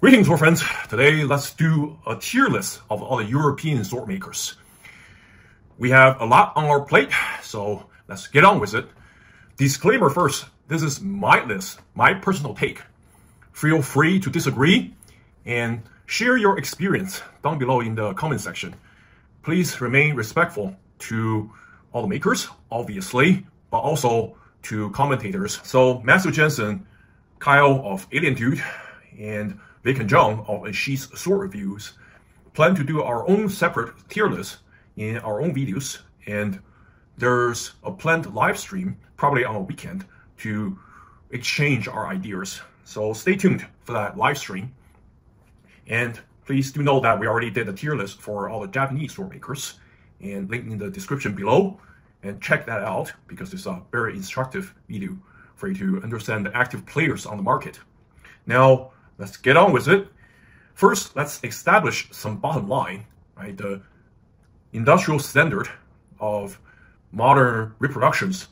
Greetings, sword friends. Today, let's do a tier list of all the European sword makers. We have a lot on our plate, so let's get on with it. Disclaimer first, this is my list, my personal take. Feel free to disagree and share your experience down below in the comment section. Please remain respectful to all the makers, obviously, but also to commentators. So Matthew Jensen, Kyle of Alientude, and Vic and John of Ashi's Sword Reviews plan to do our own separate tier list in our own videos, and there's a planned live stream, probably on a weekend, to exchange our ideas. So stay tuned for that live stream. And please do know that we already did a tier list for all the Japanese sword makers, and link in the description below, and check that out because it's a very instructive video for you to understand the active players on the market. Now, let's get on with it. First, let's establish some bottom line, right? The industrial standard of modern reproductions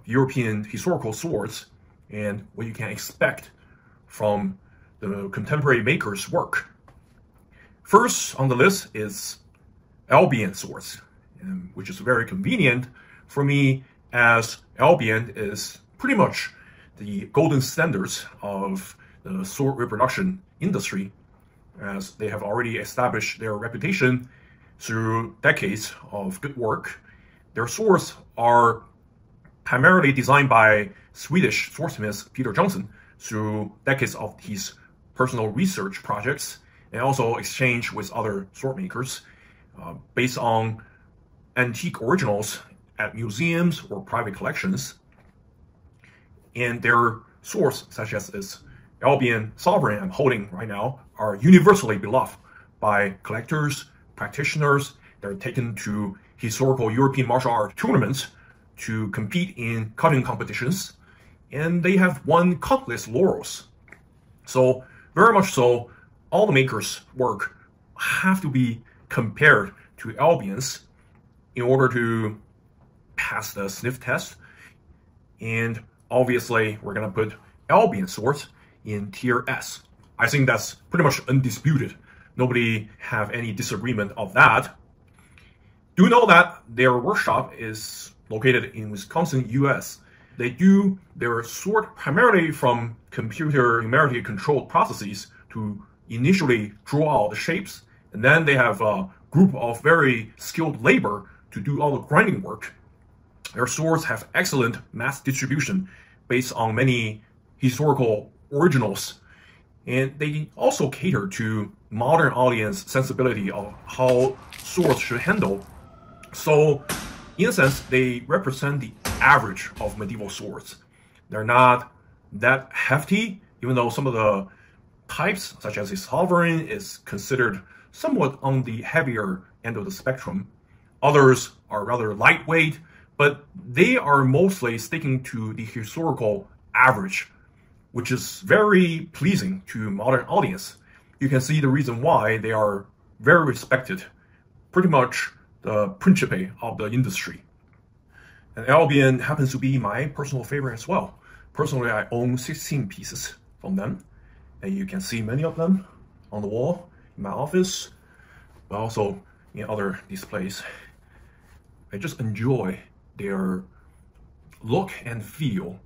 of European historical swords and what you can expect from the contemporary makers' work. First on the list is Albion swords, which is very convenient for me as Albion is pretty much the golden standards of the sword reproduction industry, as they have already established their reputation through decades of good work. Their swords are primarily designed by Swedish swordsmith Peter Johnsson through decades of his personal research projects and also exchange with other sword makers uh, based on antique originals at museums or private collections. And their swords, such as this Albion Sovereign I'm holding right now, are universally beloved by collectors, practitioners. They're taken to historical European martial art tournaments to compete in cutting competitions, and they have won countless laurels. So, very much so, all the makers' work have to be compared to Albion's in order to pass the sniff test. And obviously, we're going to put Albion swords in tier S. I think that's pretty much undisputed. Nobody have any disagreement of that. Do know that their workshop is located in Wisconsin, US. They do their sword primarily from computer numerically controlled processes to initially draw out the shapes, and then they have a group of very skilled labor to do all the grinding work. Their swords have excellent mass distribution based on many historical originals. And they also cater to modern audience sensibility of how swords should handle. So, in a sense, they represent the average of medieval swords. They're not that hefty, even though some of the types, such as the Sovereign, is considered somewhat on the heavier end of the spectrum. Others are rather lightweight, but they are mostly sticking to the historical average which is very pleasing to modern audience. You can see the reason why they are very respected, pretty much the principe of the industry. And Albion happens to be my personal favorite as well. Personally, I own 16 pieces from them, and you can see many of them on the wall in my office, but also in other displays. I just enjoy their look and feel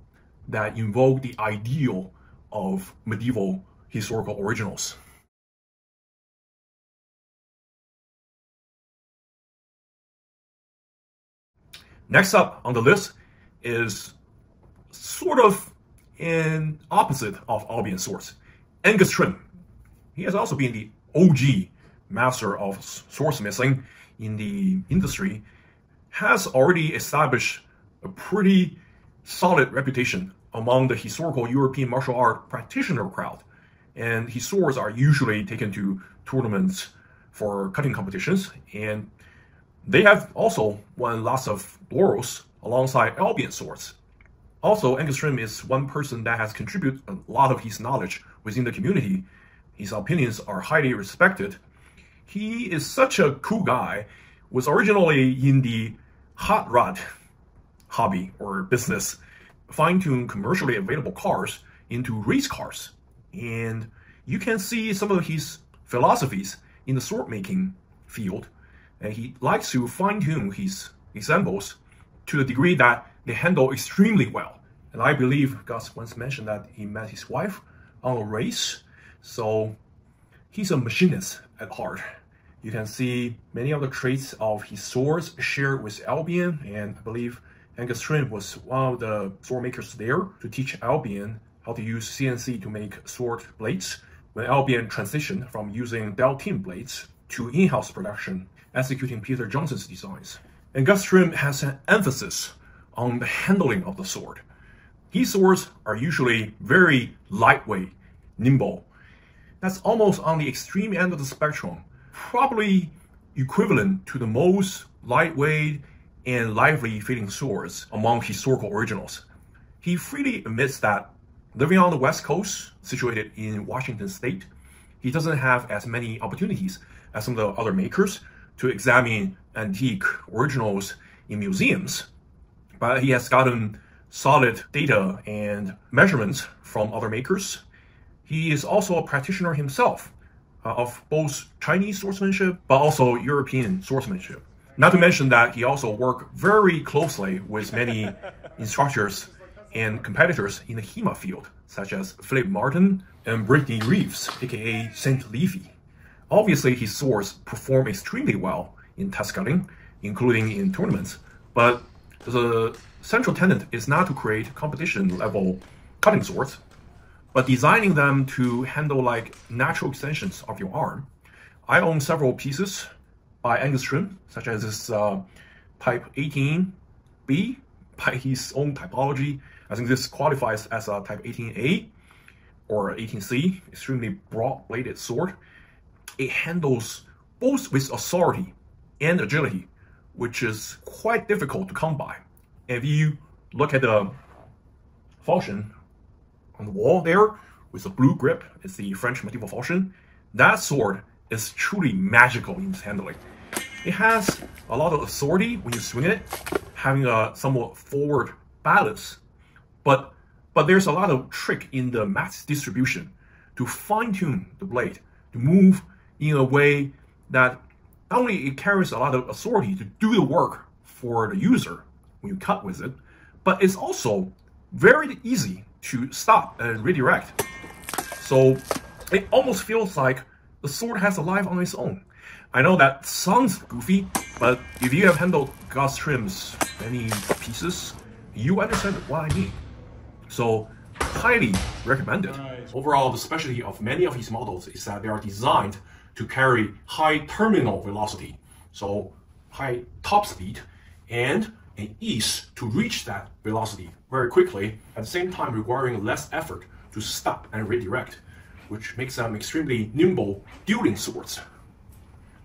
that invoke the ideal of medieval historical originals. Next up on the list is sort of an opposite of Albion swords, Angus Trim. He has also been the OG master of swordsmithing in the industry, has already established a pretty solid reputation among the historical European martial art practitioner crowd. And his swords are usually taken to tournaments for cutting competitions. And they have also won lots of laurels alongside Albion swords. Also, Angus Trim is one person that has contributed a lot of his knowledge within the community. His opinions are highly respected. He is such a cool guy, was originally in the hot rod hobby or business, fine-tune commercially available cars into race cars. And you can see some of his philosophies in the sword making field, and he likes to fine tune his examples to the degree that they handle extremely well. And I believe Gus once mentioned that he met his wife on a race, so he's a machinist at heart. You can see many of the traits of his swords shared with Albion, and I believe Angus was one of the sword makers there to teach Albion how to use CNC to make sword blades when Albion transitioned from using Del Tin blades to in-house production, executing Peter Johnsson's designs. And has an emphasis on the handling of the sword. His swords are usually very lightweight, nimble. That's almost on the extreme end of the spectrum, probably equivalent to the most lightweight and lively feeling swords among historical originals. He freely admits that living on the West Coast, situated in Washington state, he doesn't have as many opportunities as some of the other makers to examine antique originals in museums, but he has gotten solid data and measurements from other makers. He is also a practitioner himself uh, of both Chinese swordsmanship but also European swordsmanship. Not to mention that he also worked very closely with many instructors and competitors in the HEMA field, such as Philip Martin and Brittany Reeves, aka Saint Leafy. Obviously, his swords perform extremely well in test cutting, including in tournaments, but the central tenet is not to create competition level cutting swords, but designing them to handle like natural extensions of your arm. I own several pieces by Angus Trim, such as this uh, Type 18B by his own typology. I think this qualifies as a Type 18A or 18C, extremely broad-bladed sword. It handles both with authority and agility, which is quite difficult to come by. If you look at the falchion on the wall there with the blue grip, it's the French medieval falchion. That sword is truly magical in its handling. It has a lot of authority when you swing it, having a somewhat forward balance, but but there's a lot of trick in the mass distribution to fine tune the blade, to move in a way that not only it carries a lot of authority to do the work for the user when you cut with it, but it's also very easy to stop and redirect. So it almost feels like the sword has a life on its own. I know that sounds goofy, but if you have handled Gus Trim's many pieces, you understand what I mean. So highly recommended. Nice. Overall, the specialty of many of his models is that they are designed to carry high terminal velocity, so high top speed, and an ease to reach that velocity very quickly, at the same time requiring less effort to stop and redirect, which makes them extremely nimble dueling swords.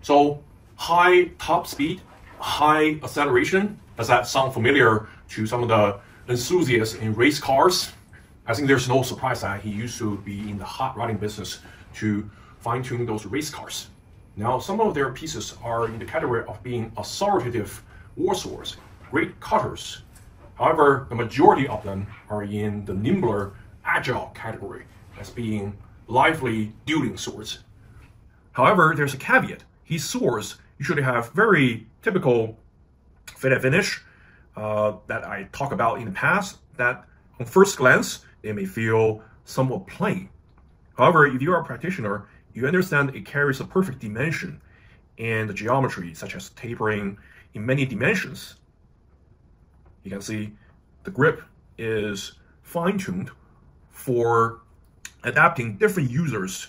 So high top speed, high acceleration, does that sound familiar to some of the enthusiasts in race cars? I think there's no surprise that he used to be in the hot rodding business to fine tune those race cars. Now, some of their pieces are in the category of being authoritative war swords, great cutters. However, the majority of them are in the nimbler, agile category as being lively dueling swords. However, there's a caveat. His swords usually have very typical fit and finish uh, that I talked about in the past that on first glance, they may feel somewhat plain. However, if you are a practitioner, you understand it carries a perfect dimension and the geometry, such as tapering in many dimensions. You can see the grip is fine-tuned for adapting different users'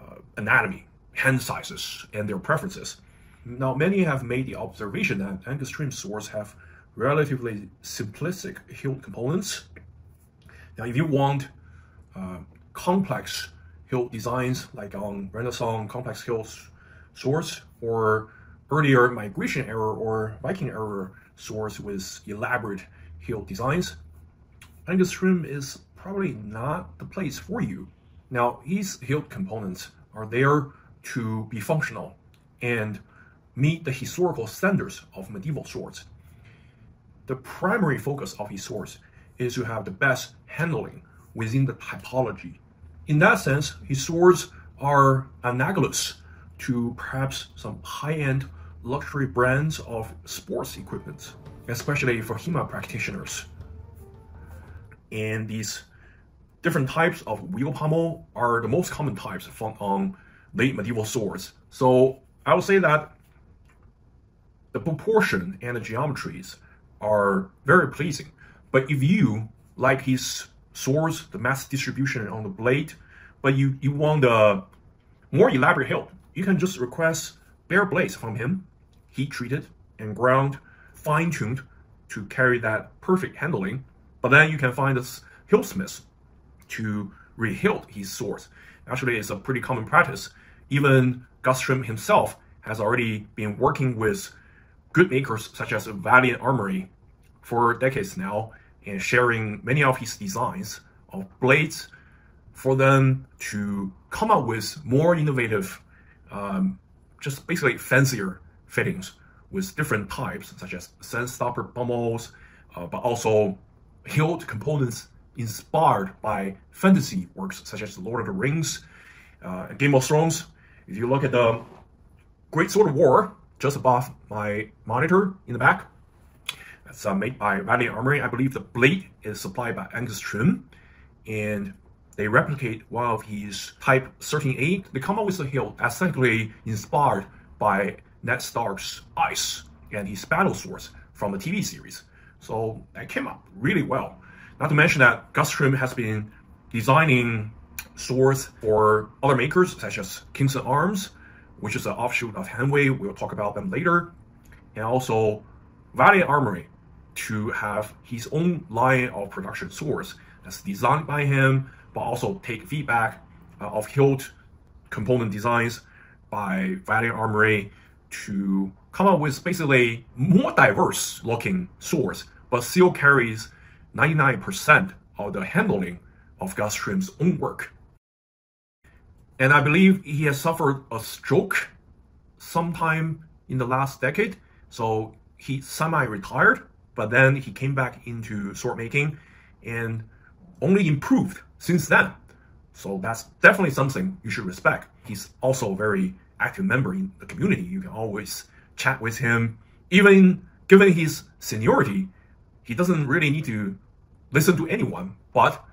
uh, anatomy, hand sizes, and their preferences. Now, many have made the observation that Angus Trim swords have relatively simplistic hilt components. Now, if you want uh, complex hilt designs, like on Renaissance complex hilt swords, or earlier migration era or Viking era swords with elaborate hilt designs, Angus Trim is probably not the place for you. Now, these hilt components are there to be functional and meet the historical standards of medieval swords. The primary focus of his swords is to have the best handling within the typology in that sense, his swords are analogous to perhaps some high-end luxury brands of sports equipment, especially for HEMA practitioners. And these different types of wheel pommel are the most common types found on um, late medieval swords. So I would say that the proportion and the geometries are very pleasing. But if you like his swords, the mass distribution on the blade, but you, you want the more elaborate hilt, you can just request bare blades from him, heat treated and ground, fine tuned to carry that perfect handling. But then you can find this hiltsmiths to rehilt his swords. Actually, it's a pretty common practice. Even Gus Trim himself has already been working with good makers such as Valiant Armory for decades now and sharing many of his designs of blades for them to come up with more innovative, um, just basically fancier fittings with different types such as sandstopper pommels, uh, but also hilt components inspired by fantasy works such as The Lord of the Rings, uh, Game of Thrones. If you look at the Great Sword of War just above my monitor in the back, it's uh, made by Valiant Armory. I believe the blade is supplied by Angus Trim, and they replicate one of his Type 13A. They come up with a hilt aesthetically inspired by Ned Stark's Ice and his battle swords from the TV series. So that came up really well. Not to mention that Gus Trim has been designing swords for other makers such as Kingston Arms, which is an offshoot of Hanwei. We'll talk about them later. And also Valiant Armory to have his own line of production swords that's designed by him, but also take feedback uh, of hilt component designs by Valiant Armory to come up with basically more diverse looking swords, but still carries 99% of the handling of Gus Trim's own work. And I believe he has suffered a stroke sometime in the last decade, so he semi-retired but then he came back into sword making and only improved since then. So that's definitely something you should respect. He's also a very active member in the community. You can always chat with him. Even given his seniority, he doesn't really need to listen to anyone. But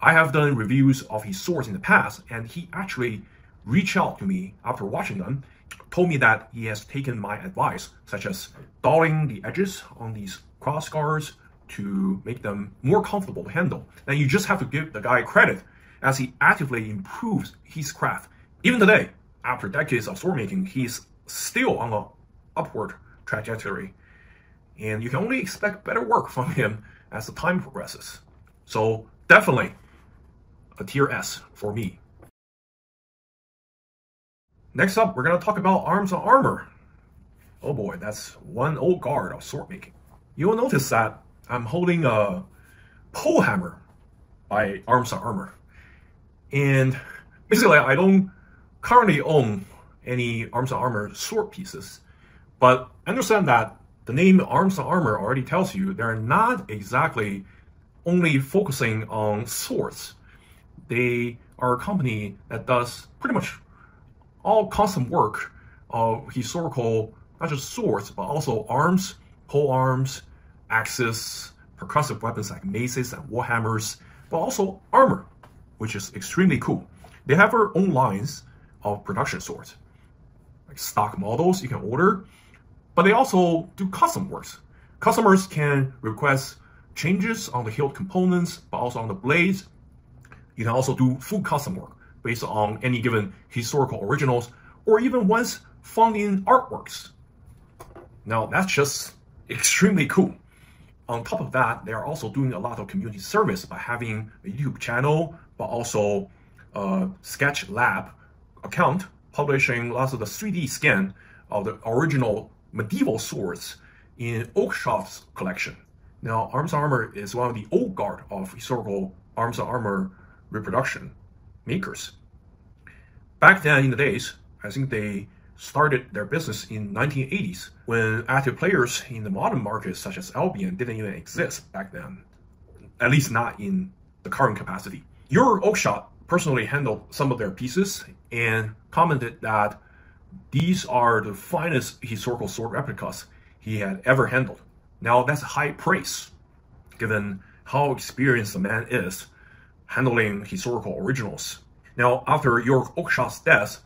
I have done reviews of his swords in the past, and he actually reached out to me after watching them, told me that he has taken my advice, such as dulling the edges on these cross guards to make them more comfortable to handle. And you just have to give the guy credit as he actively improves his craft. Even today, after decades of sword making, he's still on an upward trajectory. And you can only expect better work from him as the time progresses. So definitely a tier S for me. Next up, we're going to talk about arms and armor. Oh boy, that's one old guard of sword making you'll notice that I'm holding a pole hammer by Arms and Armor. And basically, I don't currently own any Arms and Armor sword pieces, but understand that the name Arms and Armor already tells you they're not exactly only focusing on swords. They are a company that does pretty much all custom work of historical, not just swords, but also arms, pole arms, axes, percussive weapons like maces and warhammers, but also armor, which is extremely cool. They have their own lines of production swords, like stock models you can order, but they also do custom works. Customers can request changes on the hilt components, but also on the blades. You can also do full custom work based on any given historical originals or even ones found in artworks. Now, that's just extremely cool. On top of that, they are also doing a lot of community service by having a YouTube channel, but also a Sketchfab account, publishing lots of the 3D scan of the original medieval swords in Oakeshott's collection. Now, Arms Armor is one of the old guard of historical Arms and Armor reproduction makers. Back then in the days, I think they started their business in 1980s when active players in the modern market such as Albion didn't even exist back then, at least not in the current capacity. Ewart Oakeshott personally handled some of their pieces and commented that these are the finest historical sword replicas he had ever handled. Now that's high praise, given how experienced the man is handling historical originals. Now, after Ewart Oakeshott's death,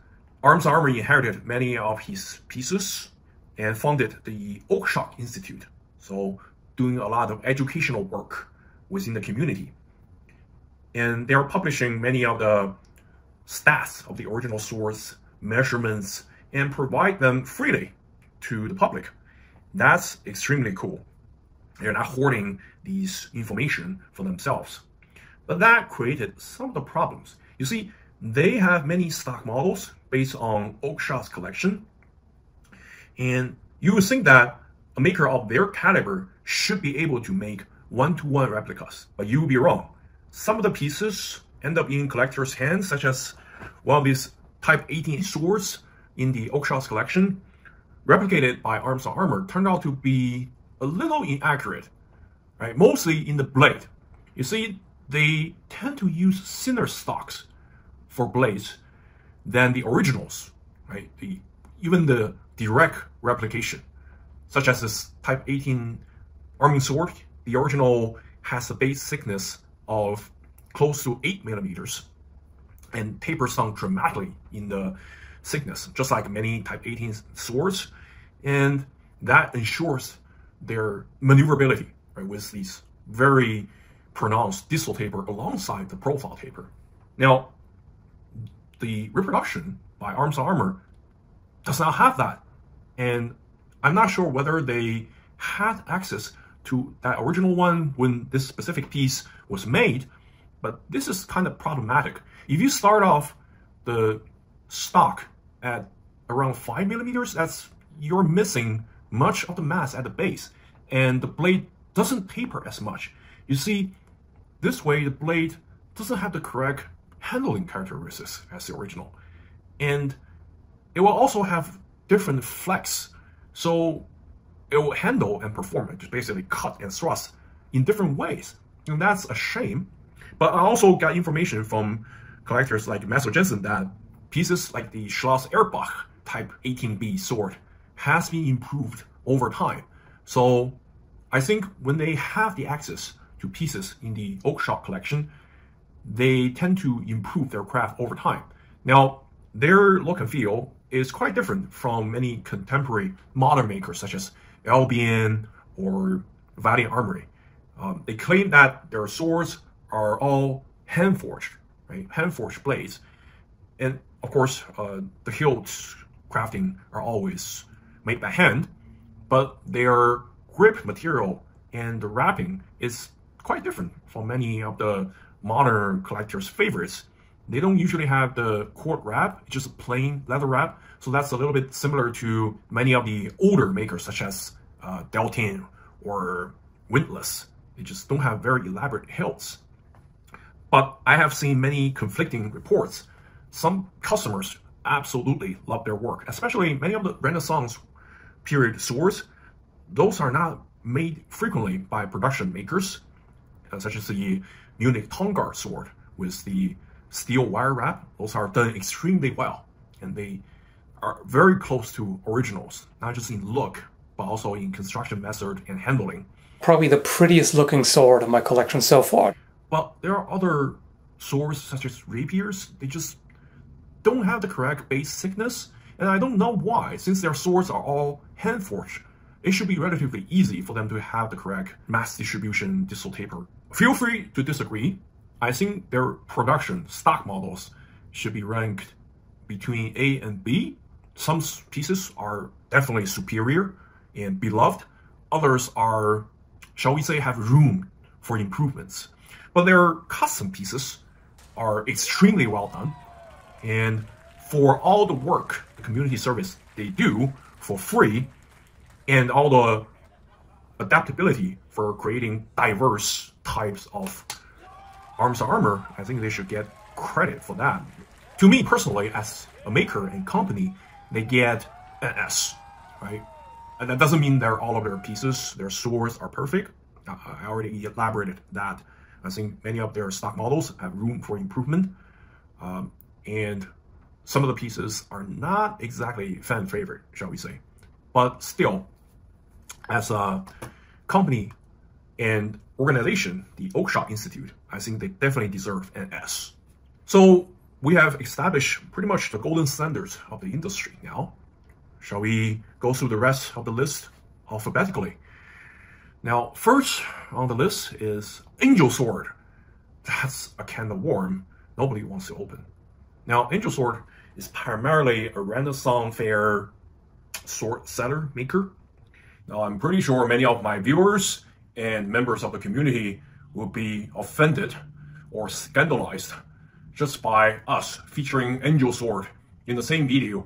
Arms Armor inherited many of his pieces and founded the Oakeshott Institute, so doing a lot of educational work within the community. And they are publishing many of the stats of the original swords, measurements, and provide them freely to the public. That's extremely cool. They're not hoarding these information for themselves. But that created some of the problems. You see, they have many stock models based on Oakeshott's collection. And you would think that a maker of their caliber should be able to make one-to-one -one replicas, but you would be wrong. Some of the pieces end up in collectors' hands, such as one of these Type 18 swords in the Oakeshott's collection, replicated by Arms and Armor, turned out to be a little inaccurate, right? Mostly in the blade. You see, they tend to use thinner stocks for blades than the originals, right? The, even the direct replication, such as this Type 18 arming sword, the original has a base thickness of close to 8 millimeters and tapers down dramatically in the thickness, just like many Type 18 swords. And that ensures their maneuverability right, with these very pronounced distal taper alongside the profile taper. Now, the reproduction by Arms Armor does not have that. And I'm not sure whether they had access to that original one when this specific piece was made, but this is kind of problematic. If you start off the stock at around 5 millimeters, that's you're missing much of the mass at the base, and the blade doesn't taper as much. You see, this way the blade doesn't have the correct handling characteristics as the original. And it will also have different flex. So it will handle and perform, just basically cut and thrust in different ways. And that's a shame. But I also got information from collectors like Matthew Jensen that pieces like the Schloss Erbach Type 18B sword has been improved over time. So I think when they have the access to pieces in the Oakeshott collection, they tend to improve their craft over time. Now, their look and feel is quite different from many contemporary modern makers such as Albion or Valiant Armory. Um, they claim that their swords are all hand forged, right? Hand forged blades. And of course, uh, the hilts crafting are always made by hand, but their grip material and the wrapping is quite different from many of the modern collectors' favorites. They don't usually have the cord wrap, just a plain leather wrap. So that's a little bit similar to many of the older makers such as uh, Del Tin or Windlass. They just don't have very elaborate hilts. But I have seen many conflicting reports. Some customers absolutely love their work, especially many of the Renaissance period swords. Those are not made frequently by production makers, uh, such as the Munich Tongard sword with the steel wire wrap. Those are done extremely well, and they are very close to originals, not just in look, but also in construction method and handling. Probably the prettiest looking sword in my collection so far. Well, there are other swords such as rapiers. They just don't have the correct base thickness, and I don't know why. Since their swords are all hand forged, it should be relatively easy for them to have the correct mass distribution distal taper. Feel free to disagree. I think their production stock models should be ranked between A and B. Some pieces are definitely superior and beloved. Others are, shall we say, have room for improvements. But their custom pieces are extremely well done. And for all the work, the community service they do for free, and all the adaptability for creating diverse types of arms and armor, I think they should get credit for that. To me personally, as a maker and company, they get an S, right? And that doesn't mean that all of their pieces, their swords are perfect. I already elaborated that. I think many of their stock models have room for improvement. Um, and some of the pieces are not exactly fan favorite, shall we say. But still, as a company and organization, the Oakeshott Institute, I think they definitely deserve an S. So we have established pretty much the golden standards of the industry now. Shall we go through the rest of the list alphabetically? Now, first on the list is Angel Sword. That's a can of worm nobody wants to open. Now, Angel Sword is primarily a Renaissance fair sword seller maker. Now, I'm pretty sure many of my viewers and members of the community will be offended or scandalized just by us featuring Angel Sword in the same video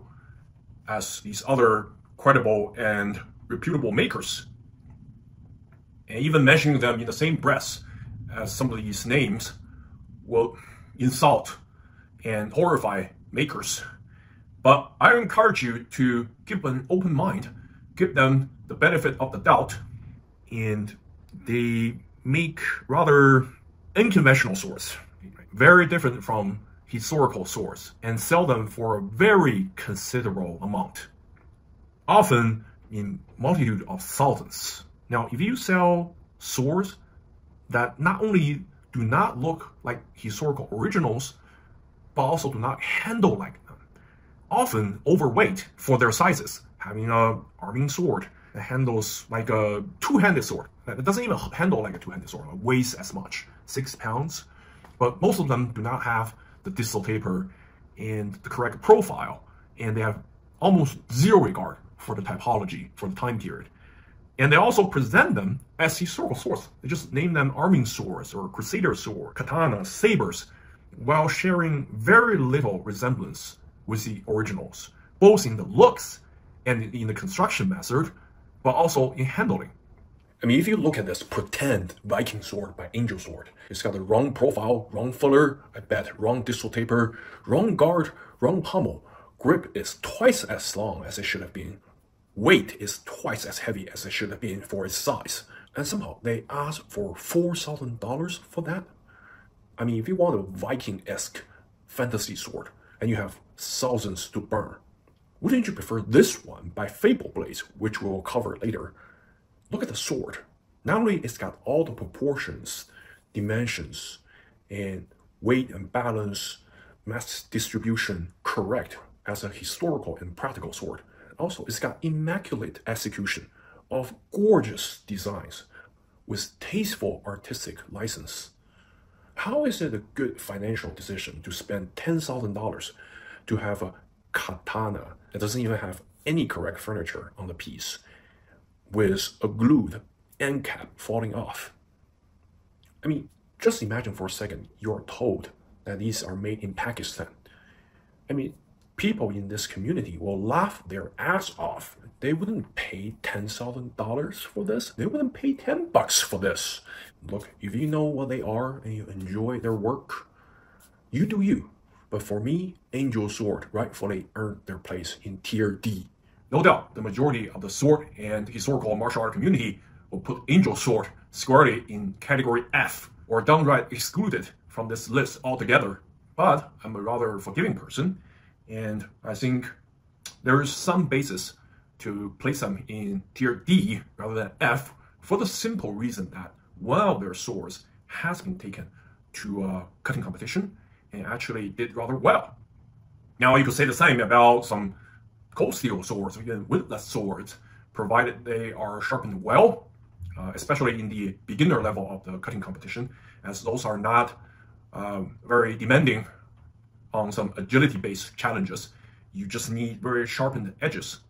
as these other credible and reputable makers. And even mentioning them in the same breath as some of these names will insult and horrify makers. But I encourage you to keep an open mind, give them the benefit of the doubt, and they make rather unconventional swords, very different from historical swords, and sell them for a very considerable amount, often in multitude of thousands. Now, if you sell swords that not only do not look like historical originals, but also do not handle like them, often overweight for their sizes, having a arming sword that handles like a two-handed sword. It doesn't even handle like a two-handed sword, it weighs as much, six pounds. But most of them do not have the distal taper and the correct profile, and they have almost zero regard for the typology for the time period. And they also present them as historical swords. They just name them arming swords or crusader sword, katana, sabers, while sharing very little resemblance with the originals, both in the looks and in the construction method, but also in handling. I mean, if you look at this pretend Viking sword by Angel Sword, it's got the wrong profile, wrong fuller, I bet, wrong distal taper, wrong guard, wrong pommel. Grip is twice as long as it should have been. Weight is twice as heavy as it should have been for its size. And somehow they ask for $4,000 for that? I mean, if you want a Viking-esque fantasy sword and you have thousands to burn, wouldn't you prefer this one by Fable Blades, which we'll cover later? Look at the sword. Not only it's got all the proportions, dimensions, and weight and balance, mass distribution correct as a historical and practical sword. Also, it's got immaculate execution of gorgeous designs with tasteful artistic license. How is it a good financial decision to spend $10,000 to have a katana that doesn't even have any correct furniture on the piece with a glued end cap falling off? I mean, just imagine for a second you're told that these are made in Pakistan. I mean, people in this community will laugh their ass off. They wouldn't pay $10,000 for this. They wouldn't pay 10 bucks for this. Look, if you know what they are and you enjoy their work, you do you. But for me, Angel Sword rightfully earned their place in Tier D. No doubt, the majority of the sword and historical martial art community will put Angel Sword squarely in category F or downright excluded from this list altogether. But I'm a rather forgiving person and I think there is some basis to place them in tier D rather than F for the simple reason that of their swords has been taken to a cutting competition and actually did rather well. Now you could say the same about some cold steel swords, again windlass swords, provided they are sharpened well, uh, especially in the beginner level of the cutting competition, as those are not uh, very demanding on some agility-based challenges, you just need very sharpened edges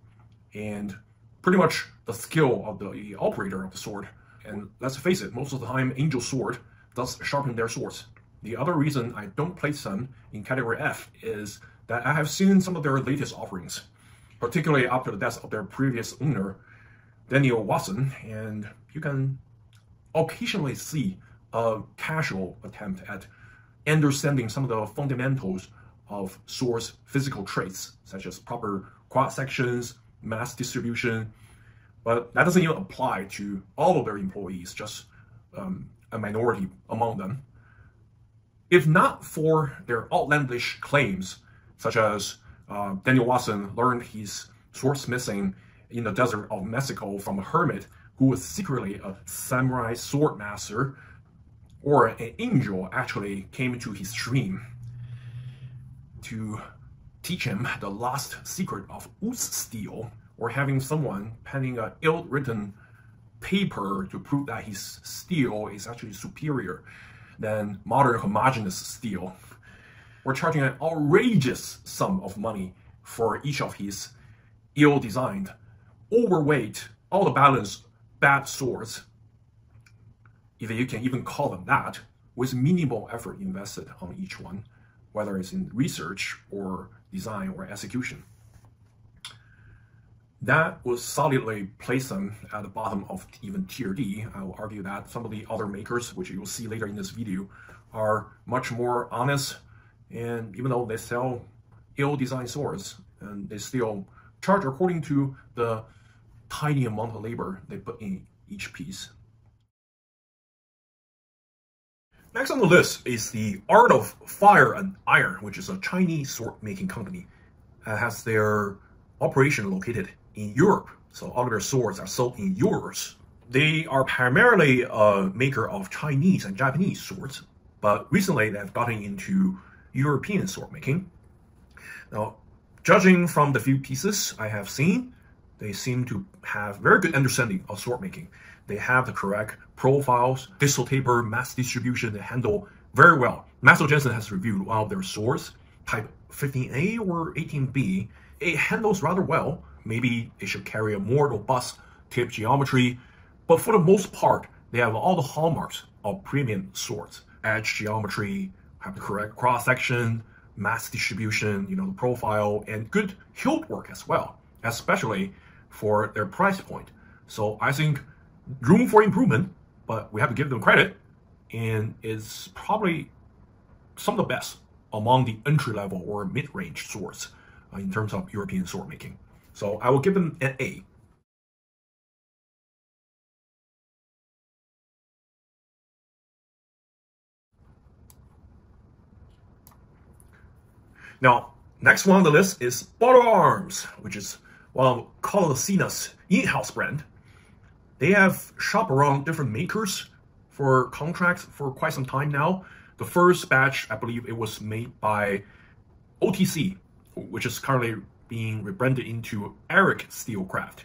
and pretty much the skill of the operator of the sword. And let's face it, most of the time, Angel Sword does sharpen their swords. The other reason I don't place them in category F is that I have seen some of their latest offerings, particularly after the death of their previous owner, Daniel Watson, and you can occasionally see a casual attempt at understanding some of the fundamentals of source physical traits, such as proper cross sections, mass distribution, but that doesn't even apply to all of their employees, just um, a minority among them. If not for their outlandish claims, such as uh, Daniel Watson learned his swordsmithing in the desert of Mexico from a hermit who was secretly a samurai sword master, or an angel actually came into his dream to teach him the lost secret of wootz steel, or having someone penning an ill-written paper to prove that his steel is actually superior than modern homogeneous steel. We're charging an outrageous sum of money for each of his ill-designed, overweight, all the balance bad swords, if you can even call them that, with minimal effort invested on each one, whether it's in research or design or execution. That will solidly place them at the bottom of even tier D. I will argue that some of the other makers, which you'll see later in this video, are much more honest, and even though they sell ill-designed swords, and they still charge according to the tiny amount of labor they put in each piece. Next on the list is the Art of Fire and Iron, which is a Chinese sword making company. It has their operation located in Europe, so all of their swords are sold in euros. They are primarily a maker of Chinese and Japanese swords, but recently they've gotten into European sword making. Now, judging from the few pieces I have seen, they seem to have very good understanding of sword making. They have the correct profiles, distal taper, mass distribution, they handle very well. Matthew Jensen has reviewed one of their swords, type 15A or 18B. It handles rather well. Maybe it should carry a more robust tip geometry, but for the most part, they have all the hallmarks of premium swords. Edge geometry, have the correct cross section, mass distribution, you know, the profile, and good hilt work as well, especially for their price point. So I think room for improvement, but we have to give them credit, and it's probably some of the best among the entry level or mid range swords uh, in terms of European sword making. So I will give them an A. Now, next one on the list is Balaur Arms, which is one of Kult of Athena's in-house brand. They have shopped around different makers for contracts for quite some time now. The first batch, I believe it was made by OTC, which is currently being rebranded into Eric Steelcraft.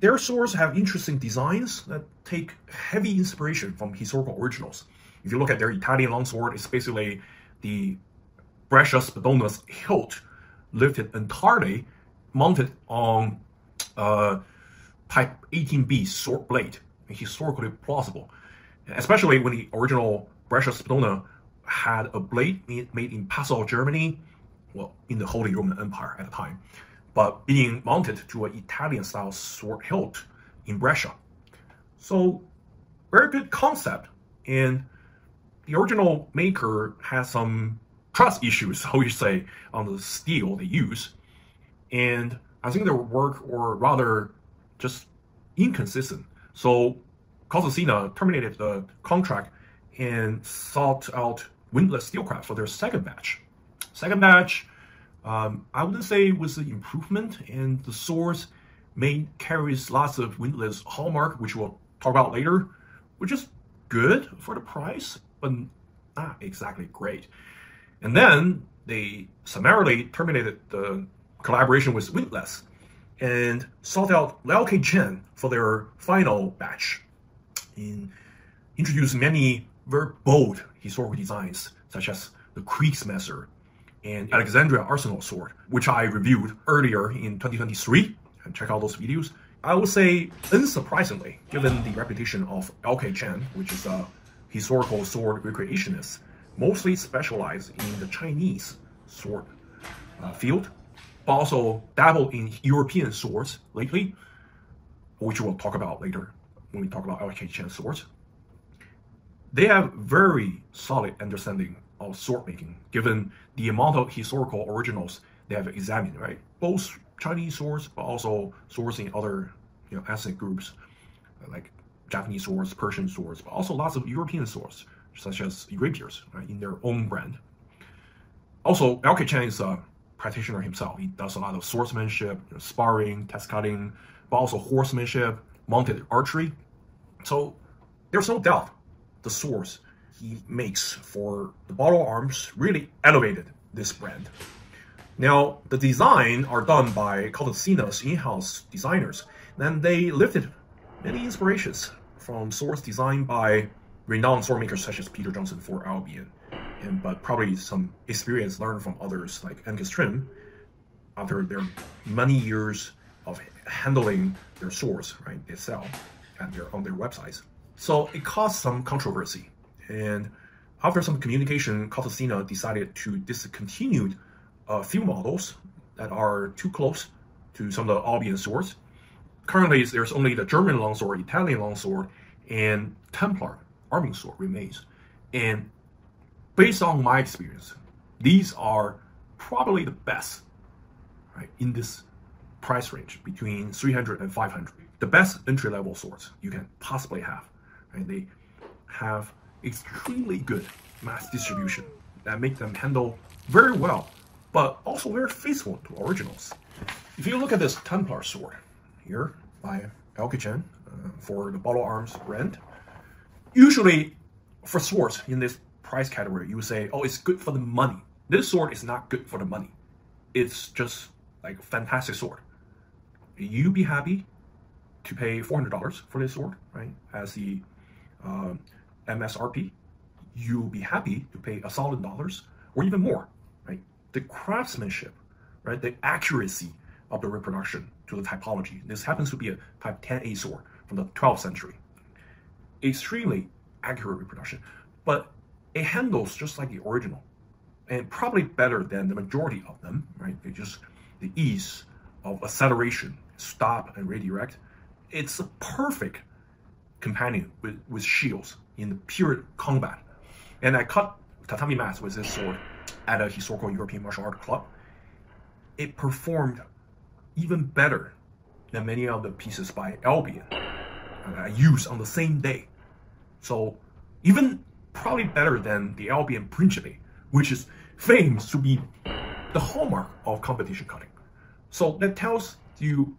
Their swords have interesting designs that take heavy inspiration from historical originals. If you look at their Italian longsword, it's basically the Brescia Spadona's hilt lifted entirely, mounted on uh, Type 18B sword blade, historically plausible. Especially when the original Brescia Spadona had a blade made in Passau, Germany, well, in the Holy Roman Empire at the time, but being mounted to an Italian-style sword hilt in Brescia. So, very good concept, and the original maker has some trust issues, how you say, on the steel they use, and I think their work, or rather, just inconsistent. So, Kult of Athena terminated the contract and sought out Windlass Steelcraft for their second batch. Second batch, um, I wouldn't say was an improvement, and the source may carries lots of Windlass hallmark, which we'll talk about later, which is good for the price, but not exactly great. And then they summarily terminated the collaboration with Windlass and sought out LK Chen for their final batch and introduced many very bold historical designs, such as the Kriegsmesser and Alexandria Arsenal sword, which I reviewed earlier in 2023. And check out those videos. I would say, unsurprisingly, given the reputation of LK Chen, which is a historical sword recreationist, mostly specialized in the Chinese sword uh, field, but also dabbled in European swords lately, which we'll talk about later when we talk about LK Chen swords. They have very solid understanding of sword making, given the amount of historical originals they have examined, right? Both Chinese swords, but also swords in other you know ethnic groups, like Japanese swords, Persian swords, but also lots of European swords, such as rapiers, right, in their own brand. Also, LK Chen is a practitioner himself. He does a lot of swordsmanship, you know, sparring, test cutting, but also horsemanship, mounted archery. So there's no doubt the swords he makes for the Balaur Arms really elevated this brand. Now, the design are done by Kult of Athena's in-house designers, and they lifted many inspirations from swords designed by renowned sword makers such as Peter Johnsson for Albion, and but probably some experience learned from others like Angus Trim after their many years of handling their swords, right? They sell at their on their websites. So it caused some controversy, and after some communication, Kult of Athena decided to discontinue a few models that are too close to some of the Albion swords. Currently, there's only the German longsword, Italian longsword, and Templar arming sword remains. And based on my experience, these are probably the best right, in this price range between 300 and 500. The best entry level swords you can possibly have. Right? They have extremely good mass distribution that make them handle very well, but also very faithful to originals. If you look at this Templar sword here by LK Chen uh, for the Balaur Arms brand, usually for swords in this price category, you would say, oh, it's good for the money. This sword is not good for the money. It's just like a fantastic sword. You be happy to pay $400 for this sword, right? As the uh, MSRP, you'll be happy to pay a solid dollars or even more, right? The craftsmanship, right? The accuracy of the reproduction to the typology. This happens to be a type 10A sword from the 12th century. Extremely accurate reproduction, but it handles just like the original and probably better than the majority of them, right? They just, the ease of acceleration, stop and redirect. It's a perfect companion with, with shields in the pure combat. And I cut tatami mats with this sword at a historical European martial art club. It performed even better than many of the pieces by Albion uh, I used on the same day. So even probably better than the Albion Principe, which is famed to be the hallmark of competition cutting. So that tells you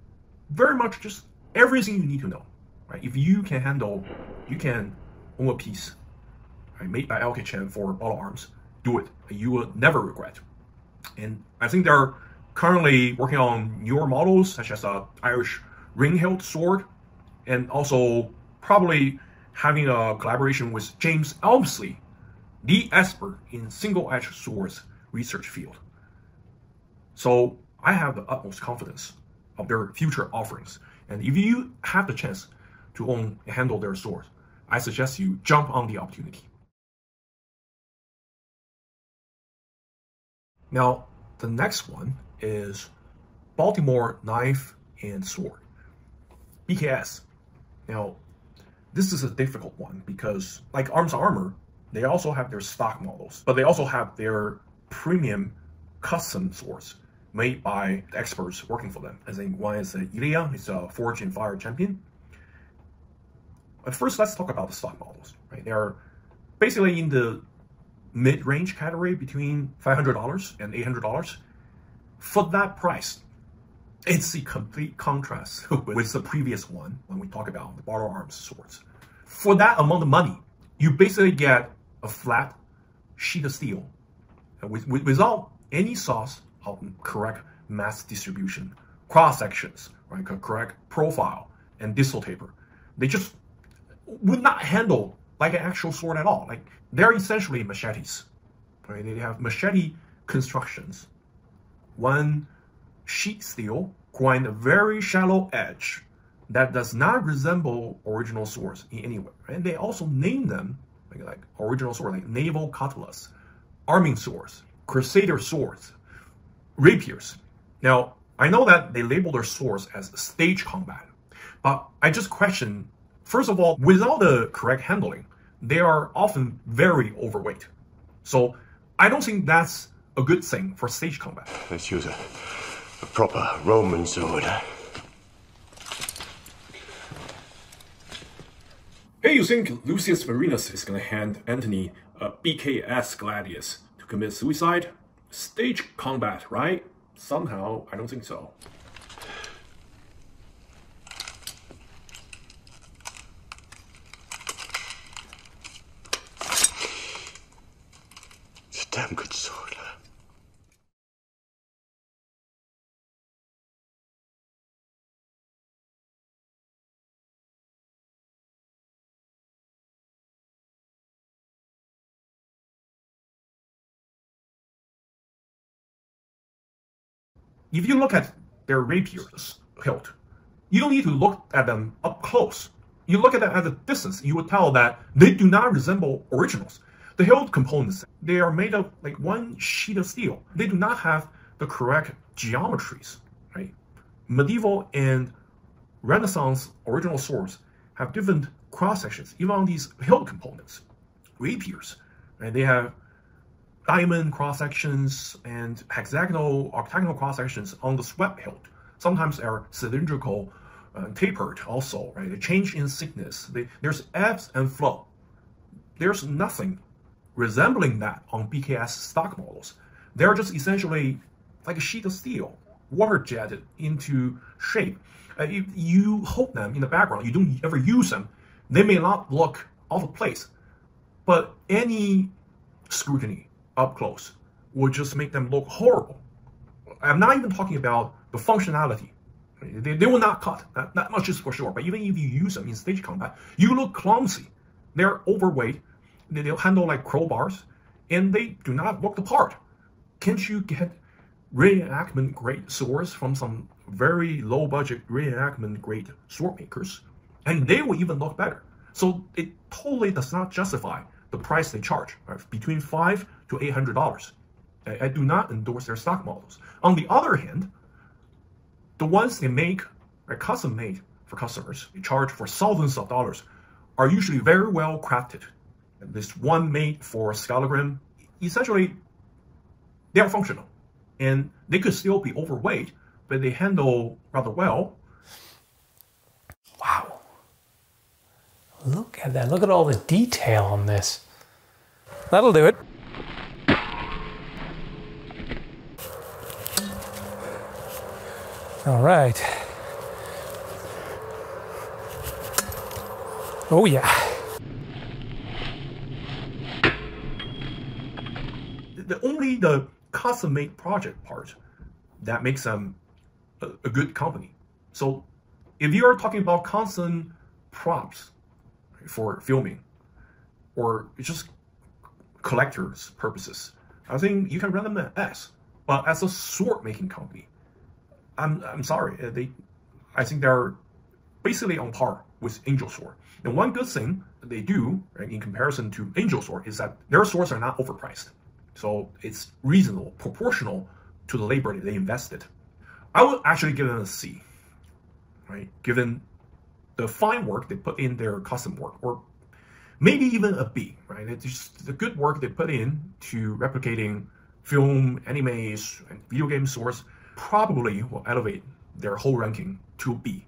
very much just everything you need to know. Right? If you can handle, you can own a piece right, made by LK Chen for Balaur Arms, do it. You will never regret. And I think they're currently working on newer models such as a Irish ring hilt sword, and also probably having a collaboration with James Elmslie, the expert in single-edged swords research field. So I have the utmost confidence of their future offerings. And if you have the chance to own and handle their swords, I suggest you jump on the opportunity. Now, the next one is Baltimore Knife and Sword, BKS. Now, this is a difficult one because, like Arms Armor, they also have their stock models, but they also have their premium custom swords made by the experts working for them. As in, one is Ilya, he's a Forged in Fire champion. But first, let's talk about the stock models. Right, they are basically in the mid-range category between $500 and $800. For that price, it's a complete contrast with the previous one when we talk about the Balaur Arms swords. For that amount of money, you basically get a flat sheet of steel uh, with, with, without any sauce of correct mass distribution, cross sections, right, correct profile, and distal taper. They just would not handle like an actual sword at all. Like they're essentially machetes. Right? They have machete constructions. One sheet steel grind a very shallow edge that does not resemble original swords in any way. And they also name them like, like original sword, like naval cutlass, arming swords, crusader swords, rapiers. Now, I know that they label their swords as stage combat, but I just question, first of all, without the correct handling, they are often very overweight. So I don't think that's a good thing for stage combat. Let's use a, a proper Roman sword. Hey, you think Lucius Marinus is gonna hand Antony a BKS Gladius to commit suicide? Stage combat, right? Somehow, I don't think so. Damn good sword. If you look at their rapiers hilt, you don't need to look at them up close. You look at them at a distance, you would tell that they do not resemble originals. The hilt components, they are made of like one sheet of steel. They do not have the correct geometries, right? Medieval and Renaissance original swords have different cross sections, even on these hilt components. Rapiers, right? They have diamond cross sections and hexagonal, octagonal cross sections on the swept hilt. Sometimes they're cylindrical, uh, tapered also, right? They change in thickness. They, there's ebbs and flow. There's nothing resembling that on BKS stock models. They're just essentially like a sheet of steel, water jetted into shape. Uh, if you hold them in the background, you don't ever use them, they may not look out of place. But any scrutiny up close will just make them look horrible. I'm not even talking about the functionality. They, they will not cut, that, that much is for sure. But even if you use them in stage combat, you look clumsy. They're overweight. They, they'll handle like crowbars, and they do not look the part. Can't you get reenactment grade swords from some very low budget reenactment grade sword makers? And they will even look better. So it totally does not justify the price they charge, right? between five to eight hundred dollars. I, I do not endorse their stock models. On the other hand, the ones they make, right, custom made for customers, they charge for thousands of dollars, are usually very well crafted. This one made for Skylagrim, essentially, they are functional, and they could still be overweight, but they handle rather well. Wow. Look at that. Look at all the detail on this. That'll do it. All right. Oh, yeah. The only the custom made project part that makes them a, a, good company. So if you are talking about constant props for filming or just collectors purposes, I think you can run them as. But as a sword making company, I'm I'm sorry, uh, they I think they're basically on par with Angel Sword. And one good thing they do right, in comparison to Angel Sword is that their swords are not overpriced. So it's reasonable, proportional to the labor that they invested. I would actually give them a C, right? Given the fine work they put in their custom work, or maybe even a B, right? It's just the good work they put in to replicating film, animes, and video game source probably will elevate their whole ranking to B.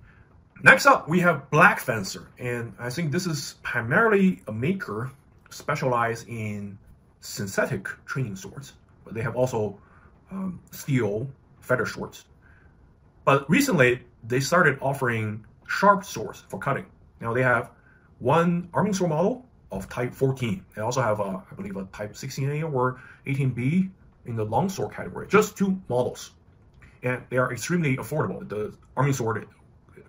Next up, we have Black Fencer, and I think this is primarily a maker specialized in synthetic training swords, but they have also um, steel feather swords. But recently, they started offering sharp swords for cutting. Now they have one arming sword model of Type 14. They also have, a, I believe, a Type 16A or 18B in the longsword category. Just two models, and they are extremely affordable. The arming sword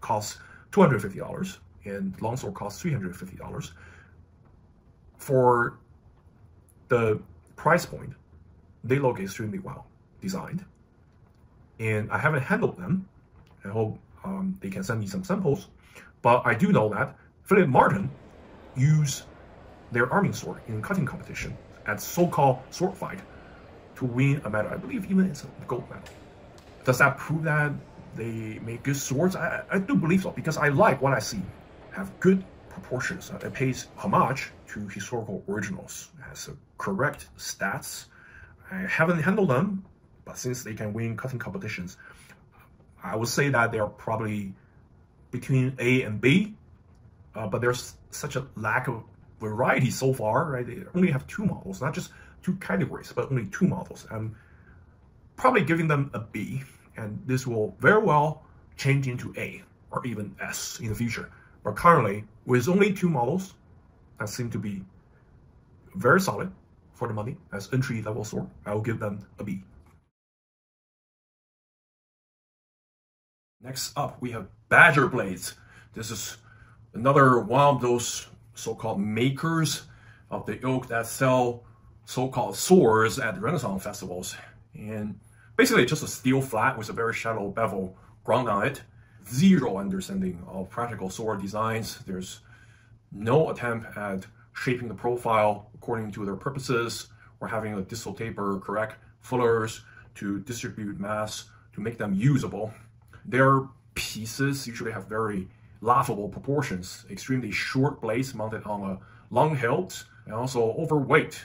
costs $250, and longsword costs $350. For the price point, they look extremely well designed. And I haven't handled them. I hope um, they can send me some samples. But I do know that Philip Martin used their arming sword in cutting competition at so-called sword fight to win a medal. I believe even it's a gold medal. Does that prove that they make good swords? I, I do believe so because I like what I see. Have good proportions. Uh, it pays homage to historical originals. It has correct stats. I haven't handled them, but since they can win cutting competitions, I would say that they are probably between A and B. uh, but there's such a lack of variety so far, right? They only have two models, not just two categories, but only two models. I'm probably giving them a B, and this will very well change into A or even S in the future. Currently, with only two models that seem to be very solid for the money as entry level sword, I will give them a B. Next up, we have Badger Blades. This is another one of those so-called makers of the ilk that sell so-called swords at Renaissance festivals. And basically just a steel flat with a very shallow bevel ground on it. Zero understanding of practical sword designs. There's no attempt at shaping the profile according to their purposes or having a distal taper correct fullers to distribute mass to make them usable. Their pieces usually have very laughable proportions, extremely short blades mounted on a long hilt, and also overweight.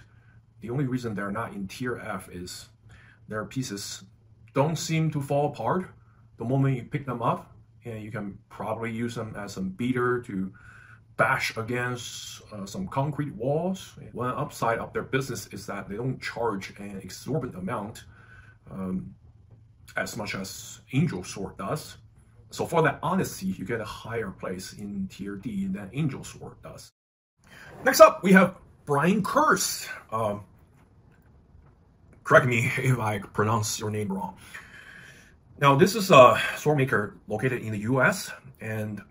The only reason they're not in tier F is their pieces don't seem to fall apart the moment you pick them up, and you can probably use them as some beater to bash against uh, some concrete walls. One upside of their business is that they don't charge an exorbitant amount um, as much as Angel Sword does. So for that honesty, you get a higher place in tier D than Angel Sword does. Next up, we have Brian Kerce. Um, correct me if I pronounce your name wrong. Now, this is a sword maker located in the US, and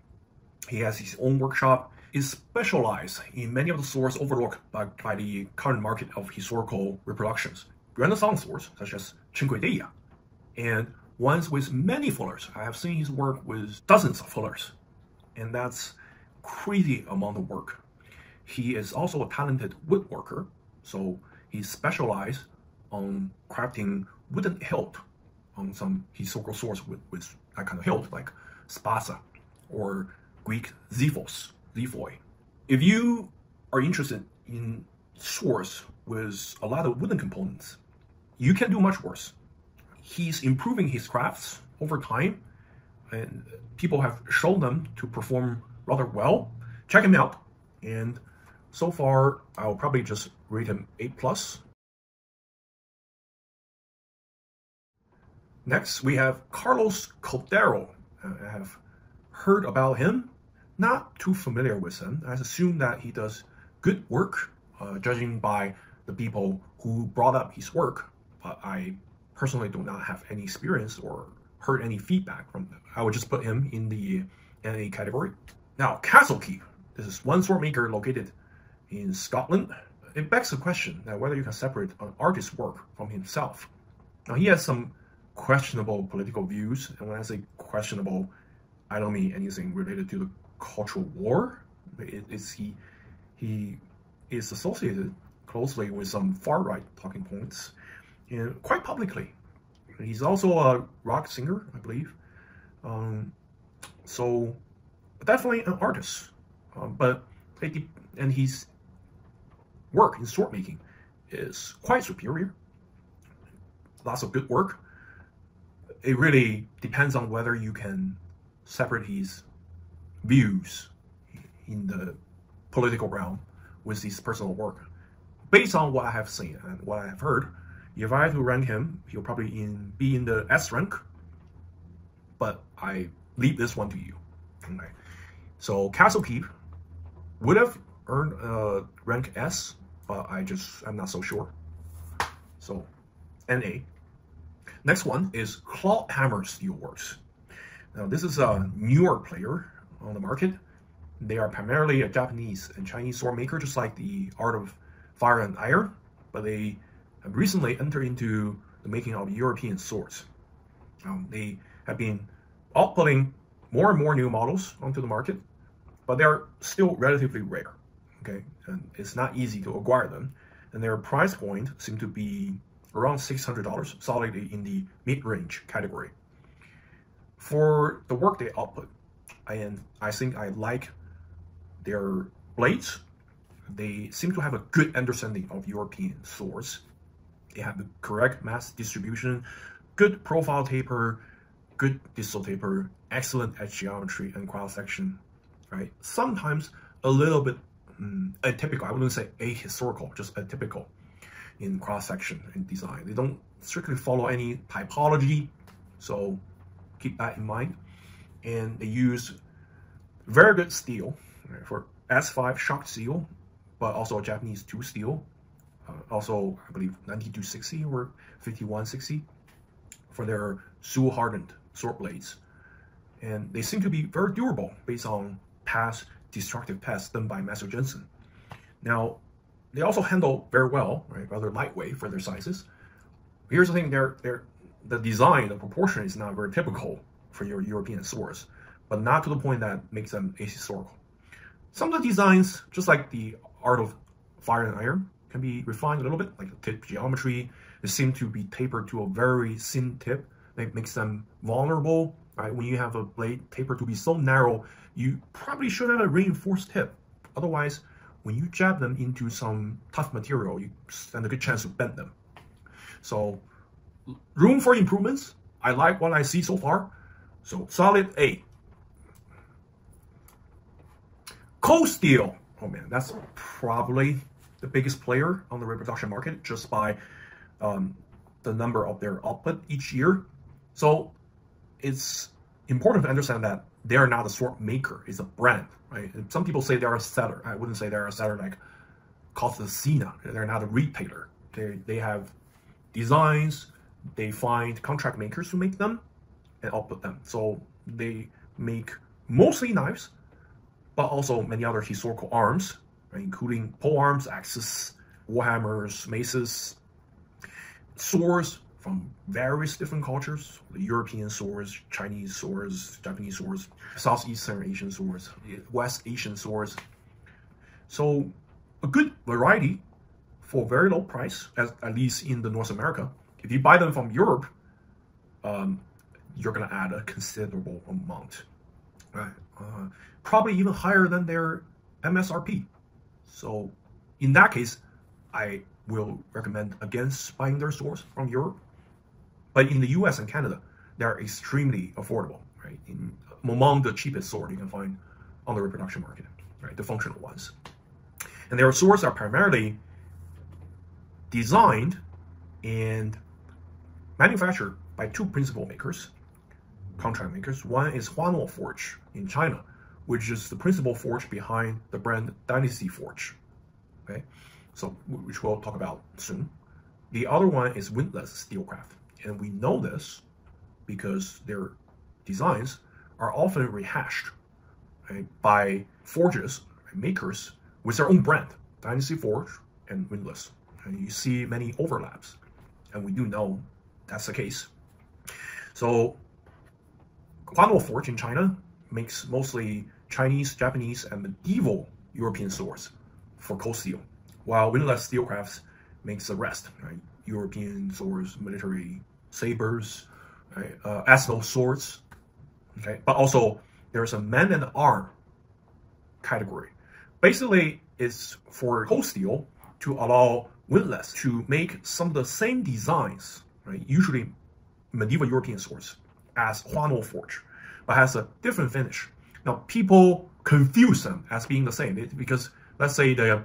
he has his own workshop. Is specialized in many of the swords overlooked by, by the current market of historical reproductions. Renaissance swords, such as Cinquedea, and ones with many fullers. I have seen his work with dozens of fullers, and that's crazy amount of work. He is also a talented woodworker, so he specialized on crafting wooden hilt on some historical swords with, with that kind of hilt, like Spasa or Greek Xiphos, Xiphoi. If you are interested in swords with a lot of wooden components, you can do much worse. He's improving his crafts over time, and people have shown them to perform rather well. Check him out, and so far I'll probably just rate him 8 plus. Next, we have Carlos Cordeiro. I have heard about him, not too familiar with him. I assume that he does good work, uh, judging by the people who brought up his work. But I personally do not have any experience or heard any feedback from them. I would just put him in the NA category. Now, Castle Keep. This is one sword maker located in Scotland. It begs the question that whether you can separate an artist's work from himself. Now, he has some questionable political views. And when I say questionable, I don't mean anything related to the cultural war. It, it's he he is associated closely with some far right talking points, and quite publicly. He's also a rock singer, I believe. Um, so definitely an artist, um, but and his work in sword making is quite superior. Lots of good work, it really depends on whether you can separate his views in the political realm with his personal work. Based on what I have seen and what I have heard, if I had to rank him, he'll probably in, be in the S rank. But I leave this one to you. Okay. So Castle Keep would have earned a rank S, but I just I'm not so sure. So NA. Next one is Cloudhammer Steelworks. Now, this is a newer player on the market. They are primarily a Japanese and Chinese sword maker, just like the Art of Fire and Iron, but they have recently entered into the making of European swords. Um, they have been outputting more and more new models onto the market, but they are still relatively rare. Okay, and it's not easy to acquire them, and their price point seem to be around $600, solidly in the mid-range category. For the workday output, and I think I like their blades. They seem to have a good understanding of European swords. They have the correct mass distribution, good profile taper, good distal taper, excellent edge geometry and cross section. right? Sometimes a little bit um, atypical. I wouldn't say ahistorical, just atypical in cross section and design. They don't strictly follow any typology, so keep that in mind. And they use very good steel right, for S5 shock steel, but also Japanese 2 steel. Uh, also, I believe 9260 or 5160 for their Sul hardened sword blades. And they seem to be very durable based on past destructive tests done by Master Jensen. Now, they also handle very well, right? Rather lightweight for their sizes. Here's the thing: they're, they're, the design, the proportion is not very typical for your European swords, but not to the point that makes them ahistorical. Some of the designs, just like the art of fire and iron, can be refined a little bit, like the tip geometry. They seem to be tapered to a very thin tip. That makes them vulnerable. Right? When you have a blade tapered to be so narrow, you probably should have a reinforced tip. Otherwise, when you jab them into some tough material, you stand a good chance to bend them. So, room for improvements. I like what I see so far. So, solid A. Cold Steel. Oh man, that's probably the biggest player on the reproduction market just by um, the number of their output each year. So, it's important to understand that they're not a sword maker, it's a brand, right? Some people say they're a seller. I wouldn't say they're a seller like Kult of Athena. They're not a retailer. They, they have designs, they find contract makers who make them and output them. So they make mostly knives, but also many other historical arms, right? including pole arms, axes, warhammers, maces, swords, from various different cultures, European swords, Chinese swords, Japanese swords, Southeastern Asian swords, West Asian swords. So a good variety for very low price, as, at least in the North America. If you buy them from Europe, um, you're going to add a considerable amount, right? Uh, probably even higher than their MSRP. So in that case, I will recommend against buying their swords from Europe but in the US and Canada, they're extremely affordable, right? In, among the cheapest sword you can find on the reproduction market, right? The functional ones. And their swords are primarily designed and manufactured by two principal makers, contract makers. One is Huanuo Forge in China, which is the principal forge behind the brand Dynasty Forge. Okay, so which we'll talk about soon. The other one is Windlass Steelcraft and we know this because their designs are often rehashed right, by forges, makers with their own brand, Dynasty Forge and Windlass. And you see many overlaps, and we do know that's the case. So, Huanuo Forge in China makes mostly Chinese, Japanese, and medieval European swords for cold steel, while Windlass Steelcrafts makes the rest, right? European swords, military sabers, right? uh, those swords. Okay, but also there's a man and arm category. Basically, it's for cold steel to allow windlass to make some of the same designs, right? Usually medieval European swords as Huanuo Forge, but has a different finish. Now, people confuse them as being the same because let's say the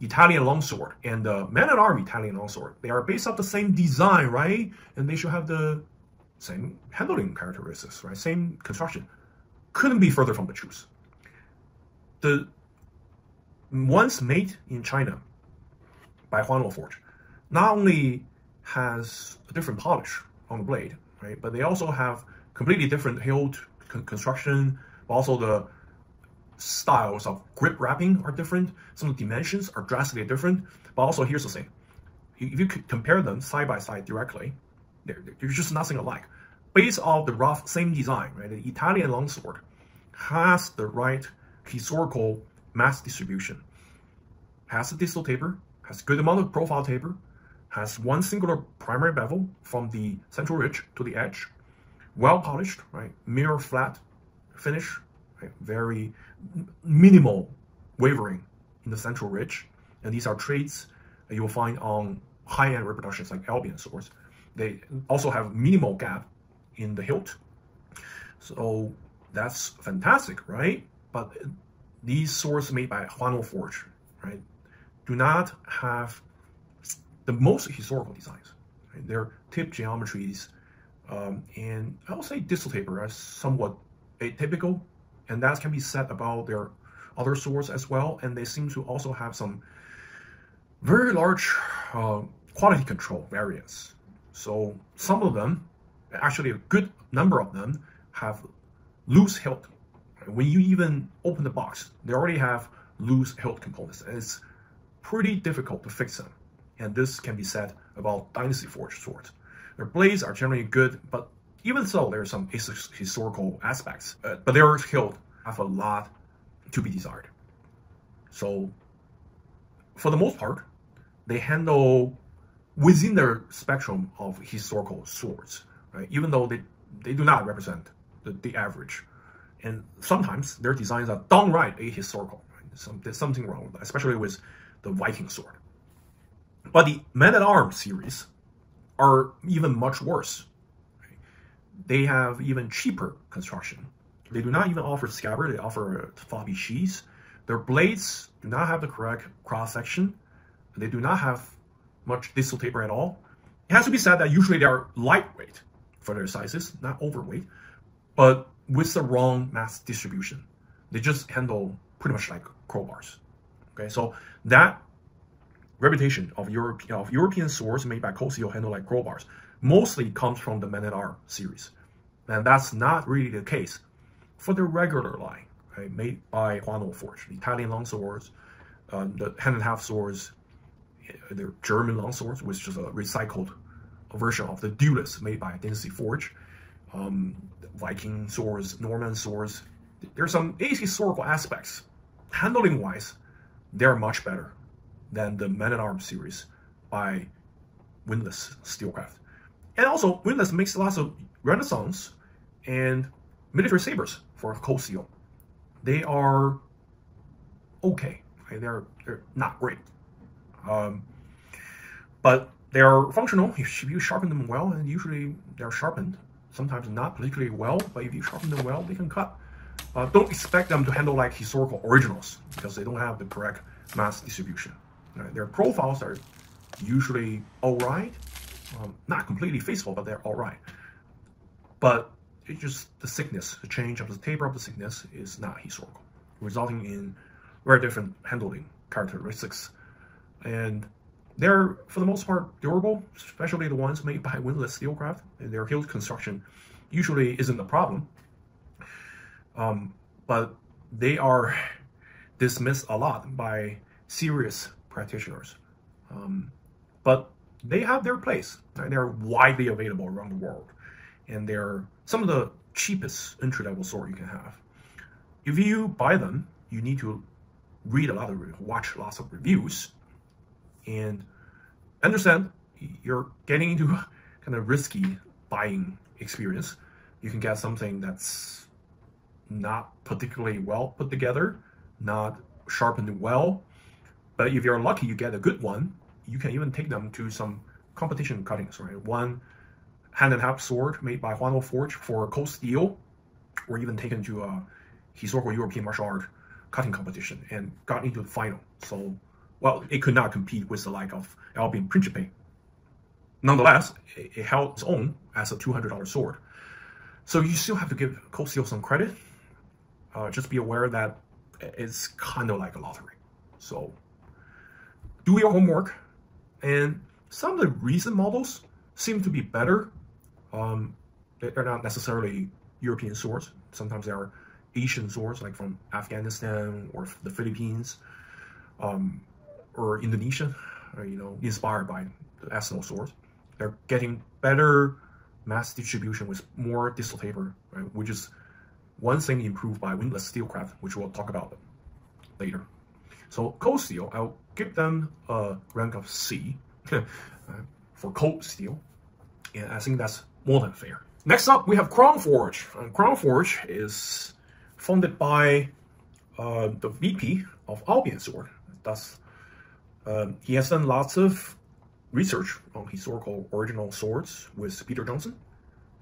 Italian longsword and the Man at Arm Italian longsword. They are based off the same design, right? And they should have the same handling characteristics, right? Same construction. Couldn't be further from the truth. The ones made in China by Huanuo Forge not only has a different polish on the blade, right? But they also have completely different hilt construction, also the styles of grip wrapping are different. Some of the dimensions are drastically different. But also, here's the thing. If you compare them side by side directly, they're just nothing alike. Based off the rough same design, right? The Italian longsword has the right historical mass distribution. Has a distal taper, has good amount of profile taper, has one singular primary bevel from the central ridge to the edge, well polished, right? Mirror flat finish, right? very minimal wavering in the central ridge. And these are traits that you will find on high-end reproductions like Albion swords. They also have minimal gap in the hilt. So that's fantastic, right? but these swords made by Huano Forge, right, do not have the most historical designs. Right? Their tip geometries um, and I would say distal taper are somewhat atypical, and that can be said about their other swords as well. And they seem to also have some very large uh, quality control variants. So some of them, actually a good number of them, have loose hilt. When you even open the box, they already have loose hilt components, and it's pretty difficult to fix them. And this can be said about Dynasty Forge swords. Their blades are generally good, but even so, there are some historical aspects. Uh, but their hilt have a lot to be desired. So, for the most part, they handle within their spectrum of historical swords, right? Even though they, they do not represent the, the average. And sometimes their designs are downright ahistorical. Right? Some, there's something wrong with that, especially with the Viking sword. But the Men at Arms series are even much worse. They have even cheaper construction. They do not even offer scabbard, they offer floppy sheaths. Their blades do not have the correct cross section. They do not have much distal taper at all. It has to be said that usually they are lightweight for their sizes, not overweight, but with the wrong mass distribution. They just handle pretty much like crowbars. Okay, so that reputation of, Europe, of European swords made by Cold Steel handled like crowbars mostly comes from the Men at Arms series. And that's not really the case for the regular line okay, made by Huano Forge, the Italian longswords, um, the hand and half swords, the German longswords, which is a recycled version of the Duelist made by Dynasty Forge, um, Viking swords, Norman swords. There's some historical aspects. Handling wise, they're much better than the Men at Arms series by Windlass Steelcraft. And also, Windlass makes lots of Renaissance and military sabers for Steel. They are okay. okay? They're they're not great, um, but they are functional if you sharpen them well. And usually they're sharpened. Sometimes not particularly well, but if you sharpen them well, they can cut. Uh, don't expect them to handle like historical originals because they don't have the correct mass distribution. Right? Their profiles are usually all right, um, not completely faithful, but they're all right. But it's just the thickness, the change of the taper of the thickness is not historical, resulting in very different handling characteristics. And they're, for the most part, durable, especially the ones made by Windlass Steelcraft. And their hilt construction usually isn't a problem. Um, but they are dismissed a lot by serious practitioners. Um, but they have their place. They're widely available around the world. And they're some of the cheapest entry-level sword you can have. If you buy them, you need to read a lot of, watch lots of reviews, and understand you're getting into kind of risky buying experience. You can get something that's not particularly well put together, not sharpened well, but if you're lucky, you get a good one, you can even take them to some competition cuttings, right? One hand and half sword made by Huano Forge for Cold Steel, or even taken to a historical European martial art cutting competition and got into the final. So, well, it could not compete with the like of Albion Principe. Nonetheless, it, held its own as a $200 sword. So you still have to give Cold Steel some credit. Uh, just be aware that it's kind of like a lottery. So do your homework. And some of the recent models seem to be better. Um, they're not necessarily European swords. Sometimes they are Asian swords, like from Afghanistan or the Philippines um, or Indonesia, or, you know, inspired by the Asno swords. They're getting better mass distribution with more distal taper, right, which is one thing improved by windlass Steelcraft, which we'll talk about later. So Cold Steel, I'll give them a rank of C uh, for Cold Steel, and I think that's more than fair. Next up, we have Crown Forge. And Crown Forge is funded by uh, the VP of Albion Sword. Thus, um, he has done lots of research on historical original swords with Peter Johnsson.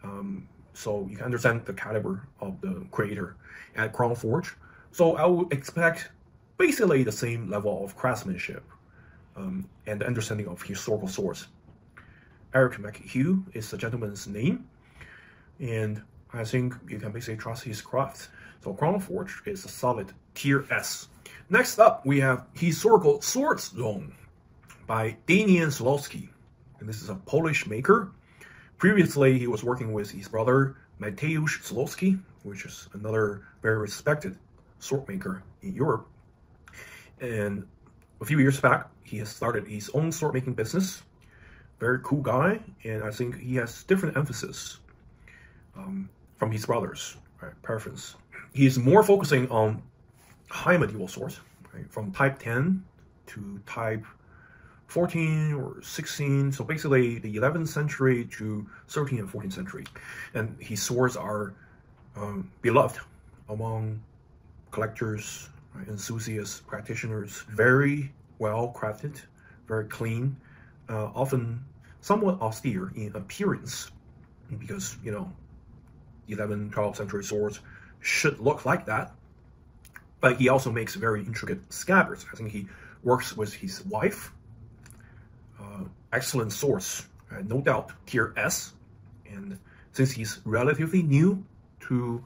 Um, so you can understand the caliber of the creator at Crown Forge. So I would expect basically the same level of craftsmanship um, and understanding of historical source. Eric McHugh is the gentleman's name, and I think you can basically trust his craft. So Crown Forge is a solid tier S. Next up, we have Historical Swords Zone by Damian Sulowski. And this is a Polish maker. Previously, he was working with his brother Mateusz Sulowski, which is another very respected sword maker in Europe. And a few years back, he has started his own sword making business. Very cool guy, and I think he has different emphasis um, from his brothers, right, preference. He's more focusing on high medieval swords, right, from type 10 to type 14 or 16. So basically the 11th century to 13th and 14th century. And his swords are um, beloved among collectors, right, enthusiasts, practitioners. Very well crafted, very clean, uh, often somewhat austere in appearance because, you know, 11th, 12th century swords should look like that. But he also makes very intricate scabbards. I think he works with his wife. Uh, excellent source, uh, no doubt, tier S. And since he's relatively new to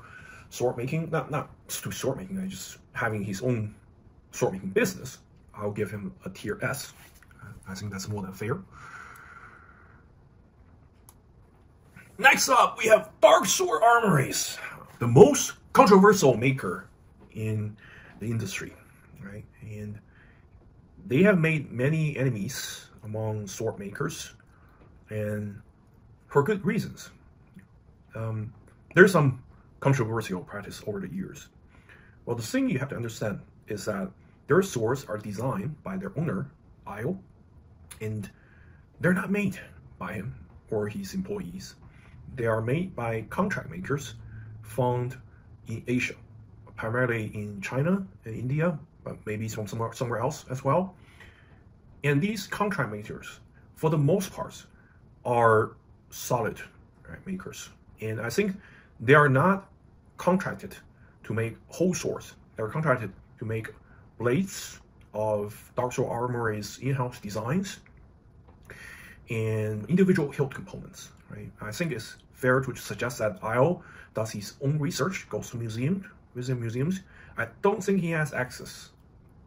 sword making, not not to sword making, I just having his own sword making business, I'll give him a tier S. I think that's more than fair. Next up, we have Dark Sword Armories, the most controversial maker in the industry, right? And they have made many enemies among sword makers, and for good reasons. Um, there's some controversial practice over the years. Well, the thing you have to understand is that their swords are designed by their owner, Eyal, and they're not made by him or his employees. They are made by contract makers found in Asia, primarily in China and India, but maybe from somewhere, somewhere else as well. And these contract makers, for the most part, are solid right, makers. And I think they are not contracted to make whole swords. They're contracted to make blades of Dark Sword Armory's in-house designs and individual hilt components. Right? I think it's fair to suggest that Eyal does his own research, goes to museums, visit museums. I don't think he has access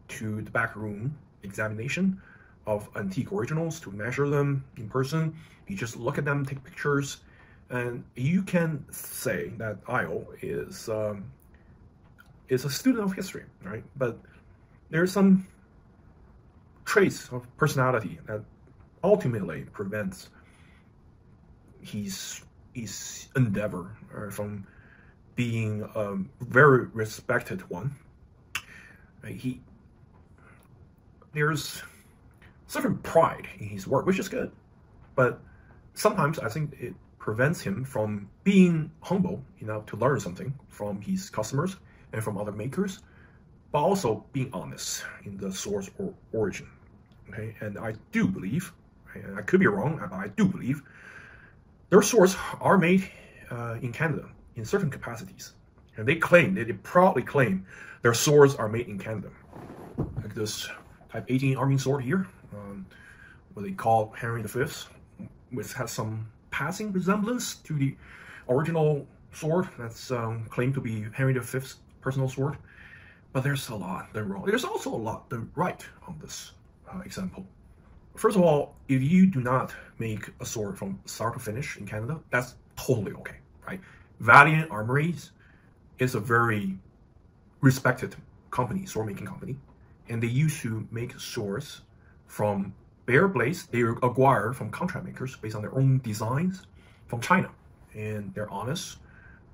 to the back room examination of antique originals to measure them in person. You just look at them, take pictures, and you can say that Eyal is um, is a student of history, right? But there's some traits of personality that ultimately prevents his his endeavor uh, from being a very respected one. He there's certain pride in his work, which is good, but sometimes I think it prevents him from being humble enough to learn something from his customers and from other makers, but also being honest in the source or origin. Okay, and I do believe, and I could be wrong, but I do believe their swords are made uh, in Canada in certain capacities. And they claim, they, they proudly claim their swords are made in Canada. Like this Type 18 arming sword here, um, what they call Henry V, which has some passing resemblance to the original sword that's um, claimed to be Henry V's personal sword. But there's a lot wrong. There's also a lot that right on this uh, example. First of all, if you do not make a sword from start to finish in Canada, that's totally okay, right? Valiant Armories is a very respected company, sword making company, and they used to make swords from bare blades they acquire from contract makers based on their own designs from China. And they're honest.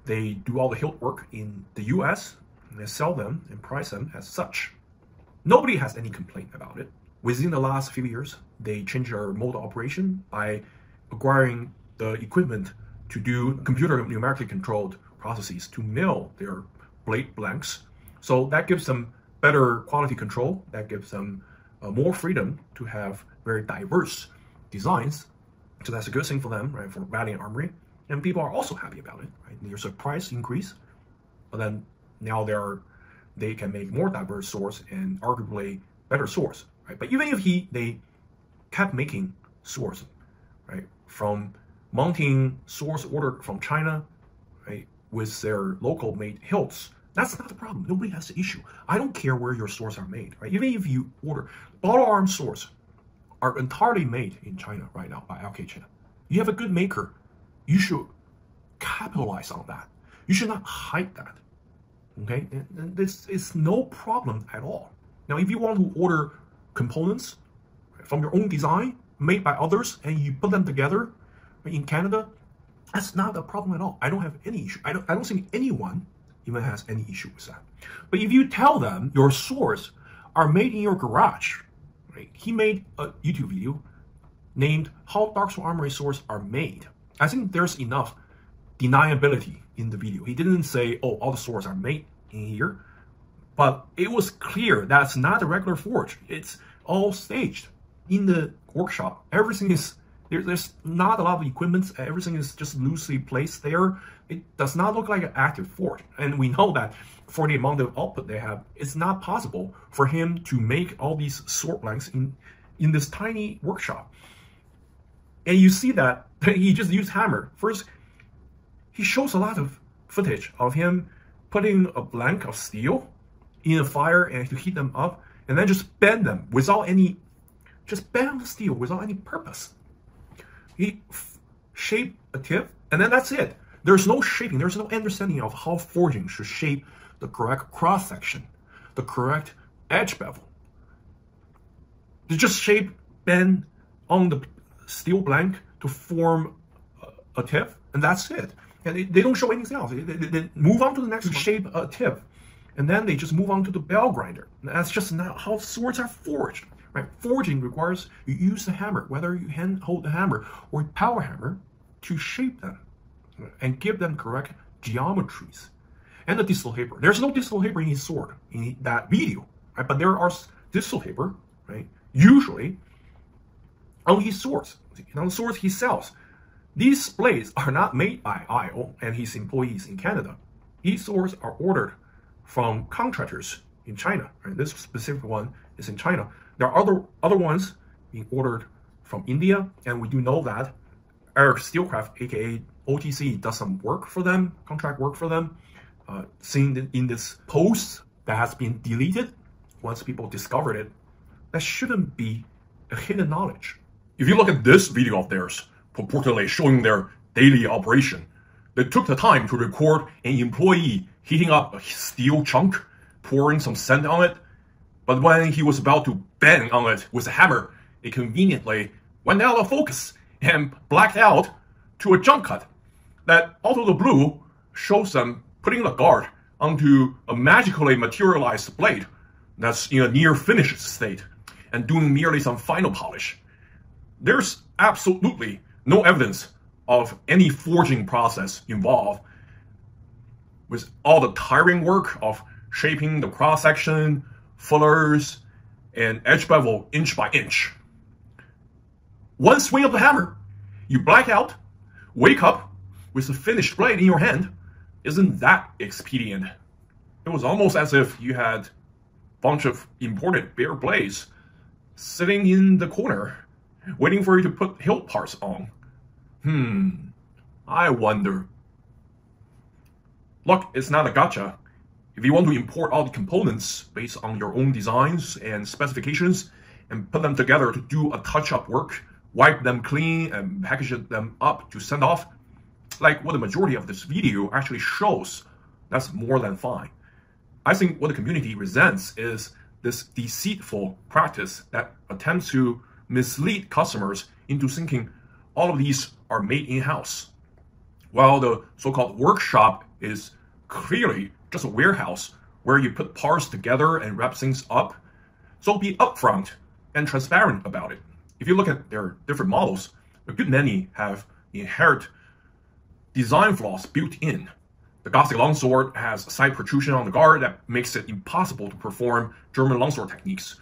They do all the hilt work in the US and they sell them and price them as such. Nobody has any complaint about it. Within the last few years, they changed their mode of operation by acquiring the equipment to do computer numerically controlled processes to mill their blade blanks. So that gives them better quality control, that gives them uh, more freedom to have very diverse designs. So that's a good thing for them, right? For Valiant Armory. And people are also happy about it, right? There's a price increase, but then now they're they can make more diverse swords and arguably better swords, right? But even if he they kept making swords, right, from mounting swords ordered from China, right, with their local made hilts, that's not the problem. Nobody has the issue. I don't care where your swords are made, right? Even if you order Balaur Arm swords are entirely made in China right now by LK Chen. You have a good maker. You should capitalize on that. You should not hide that. Okay, and, and this is no problem at all. Now, if you want to order components from your own design made by others and you put them together in Canada, that's not a problem at all. I don't have any issue. I don't, I don't think anyone even has any issue with that. But if you tell them your swords are made in your garage, right? He made a YouTube video named How Dark Sword Armory Swords Are Made. I think there's enough deniability in the video. He didn't say, oh, all the swords are made in here, but it was clear that's not a regular forge. It's all staged in the workshop. Everything is there, there's not a lot of equipment. Everything is just loosely placed there. It does not look like an active forge. And we know that for the amount of output they have, it's not possible for him to make all these sword blanks in, in this tiny workshop. And you see that he just used hammer. First, he shows a lot of footage of him putting a blank of steel in a fire and to heat them up, and then just bend them without any, just bend the steel without any purpose. He shape a tip, and then that's it. There's no shaping. There's no understanding of how forging should shape the correct cross section, the correct edge bevel. They just shape, bend on the steel blank to form a tip, and that's it. And they, they don't show anything else. They, they, they move on to the next hmm. shape a tip, and then they just move on to the belt grinder. That's just not how swords are forged. Right? Forging requires you use the hammer, whether you hand hold the hammer or power hammer, to shape them and give them correct geometries. And the distal taper. There's no distal taper in his sword in that video, right? But there are distal taper, right? Usually on his swords, on the swords he sells. These blades are not made by Eyal and his employees in Canada. These swords are ordered from contractors in China. Right? This specific one is in China. There are other other ones being ordered from India, and we do know that Eric Steelcraft, aka OTC, does some work for them, contract work for them. Uh, seen in this post that has been deleted once people discovered it, that shouldn't be a hidden knowledge. If you look at this video of theirs, purportedly showing their daily operation. They took the time to record an employee heating up a steel chunk, pouring some sand on it, but when he was about to bang on it with a hammer, it conveniently went out of focus and blacked out to a jump cut that out of the blue shows them putting the guard onto a magically materialized blade that's in a near finished state and doing merely some final polish. There's absolutely no evidence of any forging process involved with all the tiring work of shaping the cross section, fullers, and edge bevel inch by inch. One swing of the hammer, you black out, wake up with a finished blade in your hand. Isn't that expedient? It was almost as if you had a bunch of imported bare blades sitting in the corner, waiting for you to put hilt parts on. Hmm, I wonder. Look, it's not a gotcha. If you want to import all the components based on your own designs and specifications and put them together to do a touch-up work, wipe them clean and package them up to send off, like what the majority of this video actually shows, that's more than fine. I think what the community resents is this deceitful practice that attempts to mislead customers into thinking all of these are made in-house. While the so-called workshop is clearly just a warehouse where you put parts together and wrap things up. So be upfront and transparent about it. If you look at their different models, a good many have inherent design flaws built in. The Gothic longsword has a side protrusion on the guard that makes it impossible to perform German longsword techniques.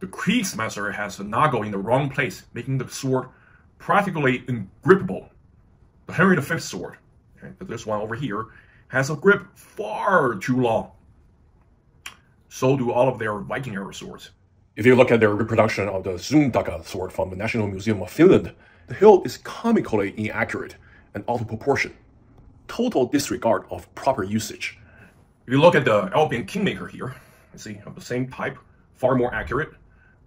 The Kriegsmesser has a nagel in the wrong place, making the sword practically ungrippable. The Henry V sword, okay, this one over here, has a grip far too long. So do all of their Viking era swords. If you look at their reproduction of the Suontaka sword from the National Museum of Finland, the hilt is comically inaccurate and out of proportion. Total disregard of proper usage. If you look at the Albion Kingmaker here, you see of the same type, far more accurate.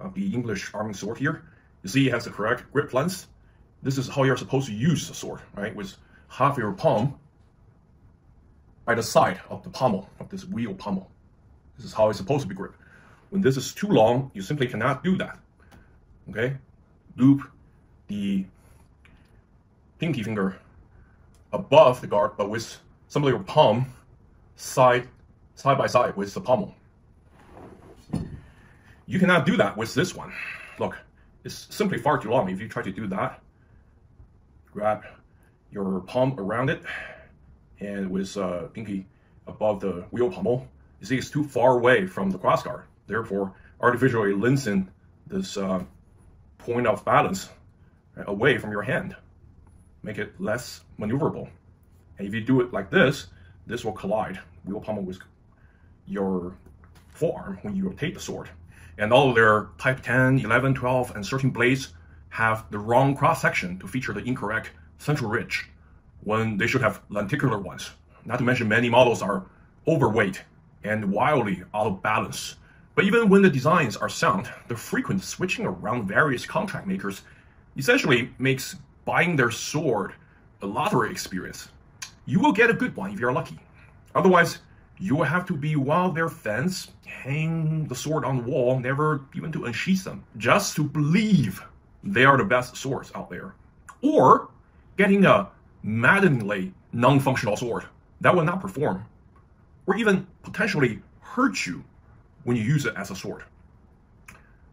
Of the English arming sword here, you see it has the correct grip length. This is how you're supposed to use the sword, right? With half your palm by the side of the pommel, of this wheel pommel. This is how it's supposed to be gripped. When this is too long, you simply cannot do that. Okay? Loop the pinky finger above the guard, but with some of your palm side side by side with the pommel. You cannot do that with this one. Look, it's simply far too long. If you try to do that, grab your palm around it and with uh, pinky above the wheel pommel, you see it's too far away from the crossguard therefore artificially lengthen this uh, point of balance away from your hand, make it less maneuverable. And if you do it like this, this will collide, wheel pommel with your forearm when you rotate the sword. And all their type 10, 11, 12, and 13 blades have the wrong cross section to feature the incorrect central ridge when they should have lenticular ones. Not to mention many models are overweight and wildly out of balance but even when the designs are sound, the frequent switching around various contract makers essentially makes buying their sword a lottery experience. You will get a good one if you're lucky. Otherwise, you have to be of their fans, hang the sword on the wall, never even to unsheath them, just to believe they are the best swords out there. Or getting a maddeningly non-functional sword that will not perform, or even potentially hurt you when you use it as a sword.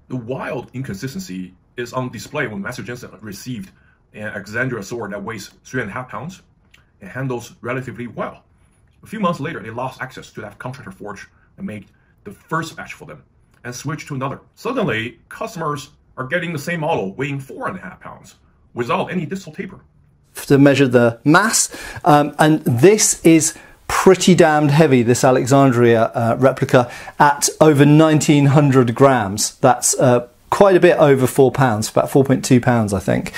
The wild inconsistency is on display when Matthew Jensen received an Alexandria sword that weighs three and a half pounds and handles relatively well. A few months later, they lost access to that contractor forge and made the first batch for them and switched to another. Suddenly, customers are getting the same model weighing four and a half pounds without any distal taper. To measure the mass, um, and this is pretty damned heavy, this Alexandria uh, replica, at over 1900 grams. That's uh, quite a bit over four pounds, about 4.2 pounds, I think.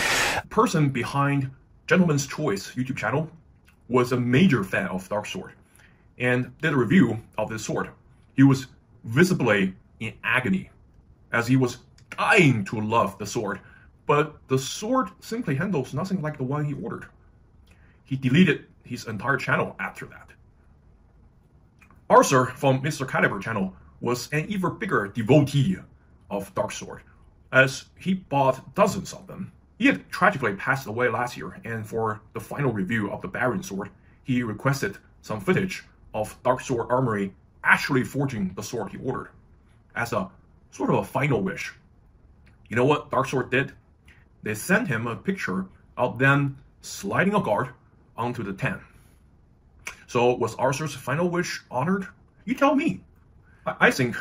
Person behind Gentleman's Choice YouTube channel was a major fan of Dark Sword and did a review of this sword. He was visibly in agony as he was dying to love the sword, but the sword simply handles nothing like the one he ordered. He deleted his entire channel after that. Arthur from Mr. Caliber channel was an even bigger devotee of Dark Sword, as he bought dozens of them. He had tragically passed away last year, and for the final review of the Baron sword, he requested some footage of Dark Sword Armory actually forging the sword he ordered, as a sort of a final wish. You know what Dark Sword did? They sent him a picture of them sliding a guard onto the tang. So was Arthur's final wish honored? You tell me. I think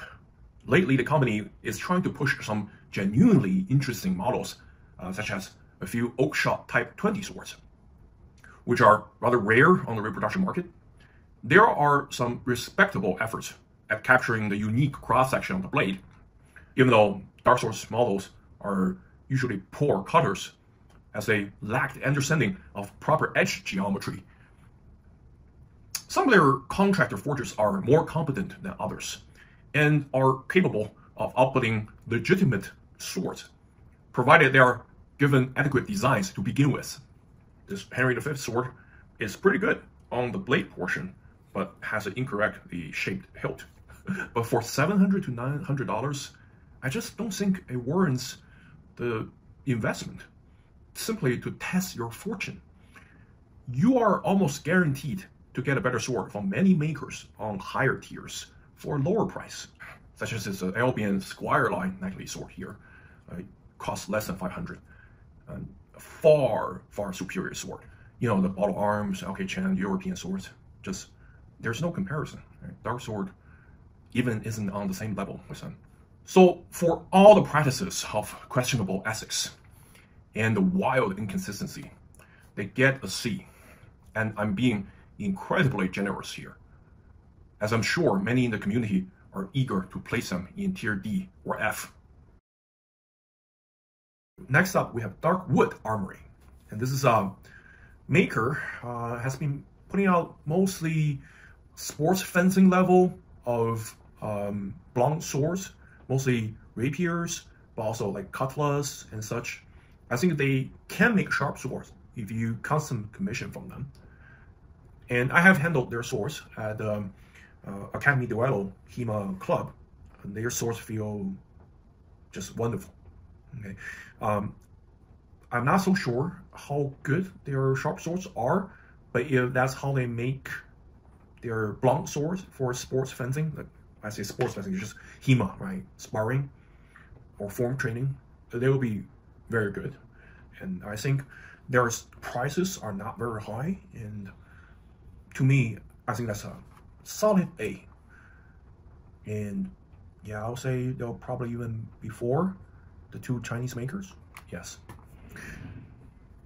lately the company is trying to push some genuinely interesting models, uh, such as a few Oakeshott Type 20 swords, which are rather rare on the reproduction market. There are some respectable efforts at capturing the unique cross-section of the blade, even though Dark Sword's models are usually poor cutters, as they lack the understanding of proper edge geometry some of their contractor forgers are more competent than others and are capable of outputting legitimate swords, provided they are given adequate designs to begin with. This Henry V sword is pretty good on the blade portion, but has an incorrectly shaped hilt. but for 700 to $900, I just don't think it warrants the investment simply to test your fortune. You are almost guaranteed to get a better sword from many makers on higher tiers for a lower price, such as this Albion Squire line knightly sword here. Uh, costs less than 500. Um, far, far superior sword. You know, the Balaur Arms, LK Chen, European swords, just, there's no comparison. Right? Dark Sword even isn't on the same level with them. So for all the practices of questionable ethics and the wild inconsistency, they get a C. And I'm being incredibly generous here, as I'm sure many in the community are eager to place them in tier D or F. Next up, we have Dark Wood Armory. And this is a maker, uh, has been putting out mostly sports fencing level of um, blunt swords, mostly rapiers, but also like cutlass and such. I think they can make sharp swords if you custom commission from them. And I have handled their swords at um, uh, Academy Duello HEMA Club. And their swords feel just wonderful. Okay, um, I'm not so sure how good their sharp swords are, but if that's how they make their blunt swords for sports fencing, like I say sports fencing, just HEMA, right? Sparring or form training, they will be very good. And I think their prices are not very high. And to me, I think that's a solid A. And yeah, I'll say they'll probably even before the two Chinese makers. Yes.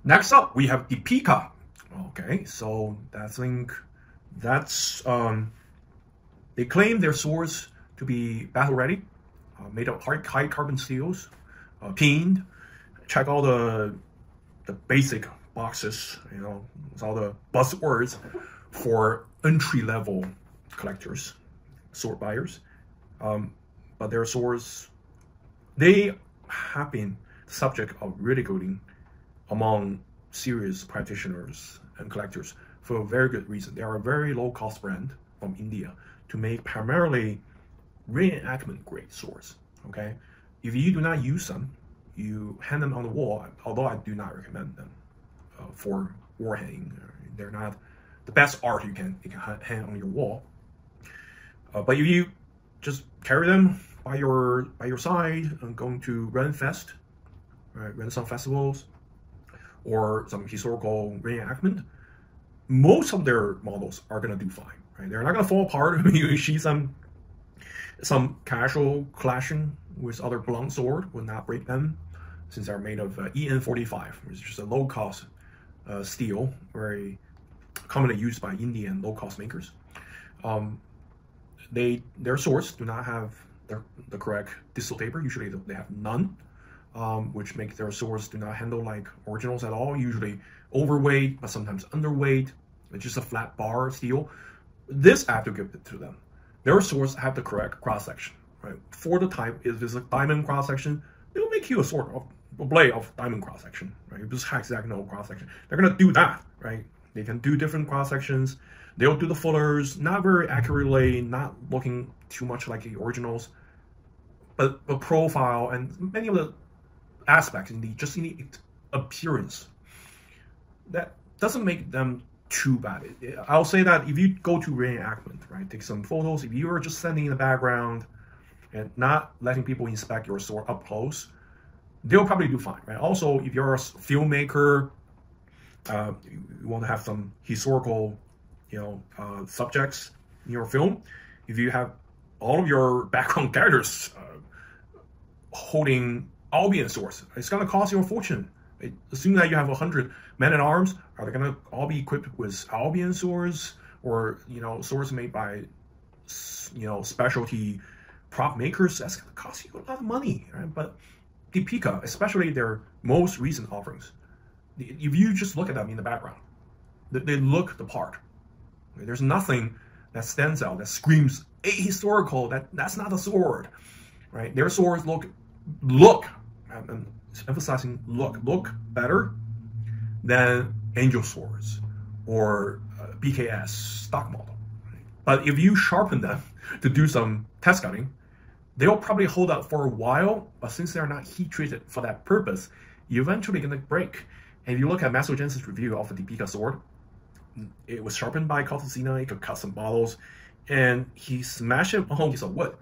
Next up, we have Deepeeka. Okay, so I think that's um, they claim their swords to be battle ready, uh, made of hard high carbon steels, uh, peened. Check all the the basic boxes, you know, it's all the buzzwords for entry level collectors, sword buyers. Um, but their swords, they have been the subject of ridiculing among serious practitioners and collectors for a very good reason. They are a very low cost brand from India to make primarily reenactment grade swords. Okay, if you do not use them, you hang them on the wall. Although I do not recommend them uh, for war hanging, they're not the best art you can you can hang on your wall. Uh, but if you just carry them by your by your side and going to Renfest, right, Renaissance festivals, or some historical reenactment, most of their models are gonna do fine. Right? They're not gonna fall apart when you see some some casual clashing with other blunt sword will not break them since they're made of uh, EN45, which is just a low cost uh, steel, very commonly used by Indian low cost makers. Um, they their swords do not have their, the correct distal taper. Usually they have none, um, which make their swords do not handle like originals at all. Usually overweight, but sometimes underweight. It's just a flat bar steel. This I have to give it to them. Their swords have the correct cross section. Right for the type, if it's a diamond cross section, they will make you a sword of a blade of diamond cross section. Right, it's hexagonal cross section, they're gonna do that. Right, they can do different cross sections. They'll do the fullers, not very accurately, not looking too much like the originals, but the profile and many of the aspects in the just in the appearance that doesn't make them too bad. I'll say that if you go to reenactment, right, take some photos. If you are just standing in the background and not letting people inspect your sword up close, they'll probably do fine, right? Also, if you're a filmmaker, uh, you want to have some historical you know, uh, subjects in your film, if you have all of your background characters uh, holding Albion swords, it's going to cost you a fortune. Assuming that you have 100 men at arms, are they going to all be equipped with Albion swords or, you know, swords made by, you know, specialty prop makers? That's going to cost you a lot of money, right? But Deepeeka, especially their most recent offerings, if you just look at them in the background, they look the part. There's nothing that stands out that screams ahistorical. That that's not a sword, right? Their swords look look and emphasizing look look better than angel swords or uh, BKS stock model. But if you sharpen them to do some test cutting, they'll probably hold up for a while. But since they're not heat treated for that purpose, you're eventually gonna break. And if you look at Master review of the Deepeeka sword, it was sharpened by Costacina. He could cut some bottles, and he smashed it on a piece of wood,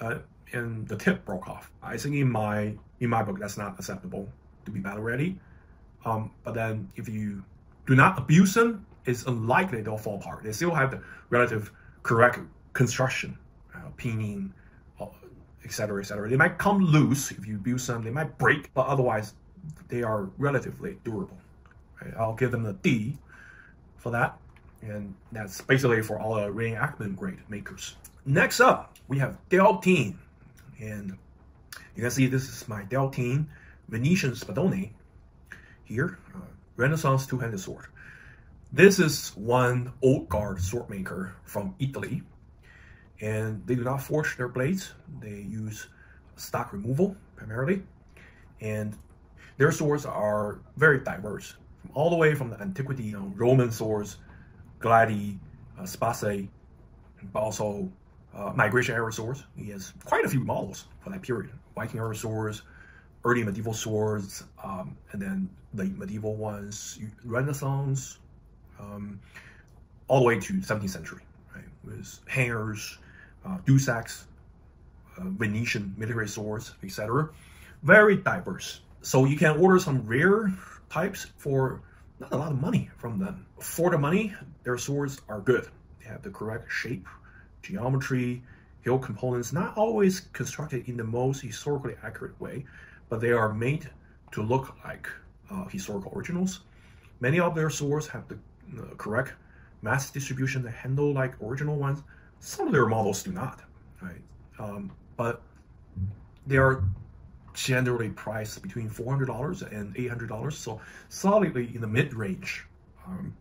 uh, and the tip broke off. I think in my in my book that's not acceptable to be battle ready. Um, but then if you do not abuse them, it's unlikely they'll fall apart. They still have the relative correct construction, uh, peening, etc., etc. They might come loose if you abuse them. They might break, but otherwise they are relatively durable. Right? I'll give them a D for that. And that's basically for all the reenactment grade makers. Next up, we have Del Tin. And you can see this is my Del Tin Venetian Spadone here, uh, Renaissance two-handed sword. This is one old guard sword maker from Italy. And they do not forge their blades. They use stock removal primarily. And their swords are very diverse, all the way from the antiquity, you know, Roman swords, gladi, uh, but also uh, migration era swords. He has quite a few models for that period. Viking era swords, early medieval swords, um, and then the medieval ones, Renaissance, um, all the way to 17th century, right? With hangers, uh, Dusaks, uh, Venetian military swords, etc. Very diverse. So you can order some rare types for not a lot of money from them. For the money, their swords are good. They have the correct shape, geometry, hilt components, not always constructed in the most historically accurate way, but they are made to look like uh, historical originals. Many of their swords have the uh, correct mass distribution that handle like original ones. Some of their models do not, right? Um, but they are generally priced between $400 and $800, so solidly in the mid-range um,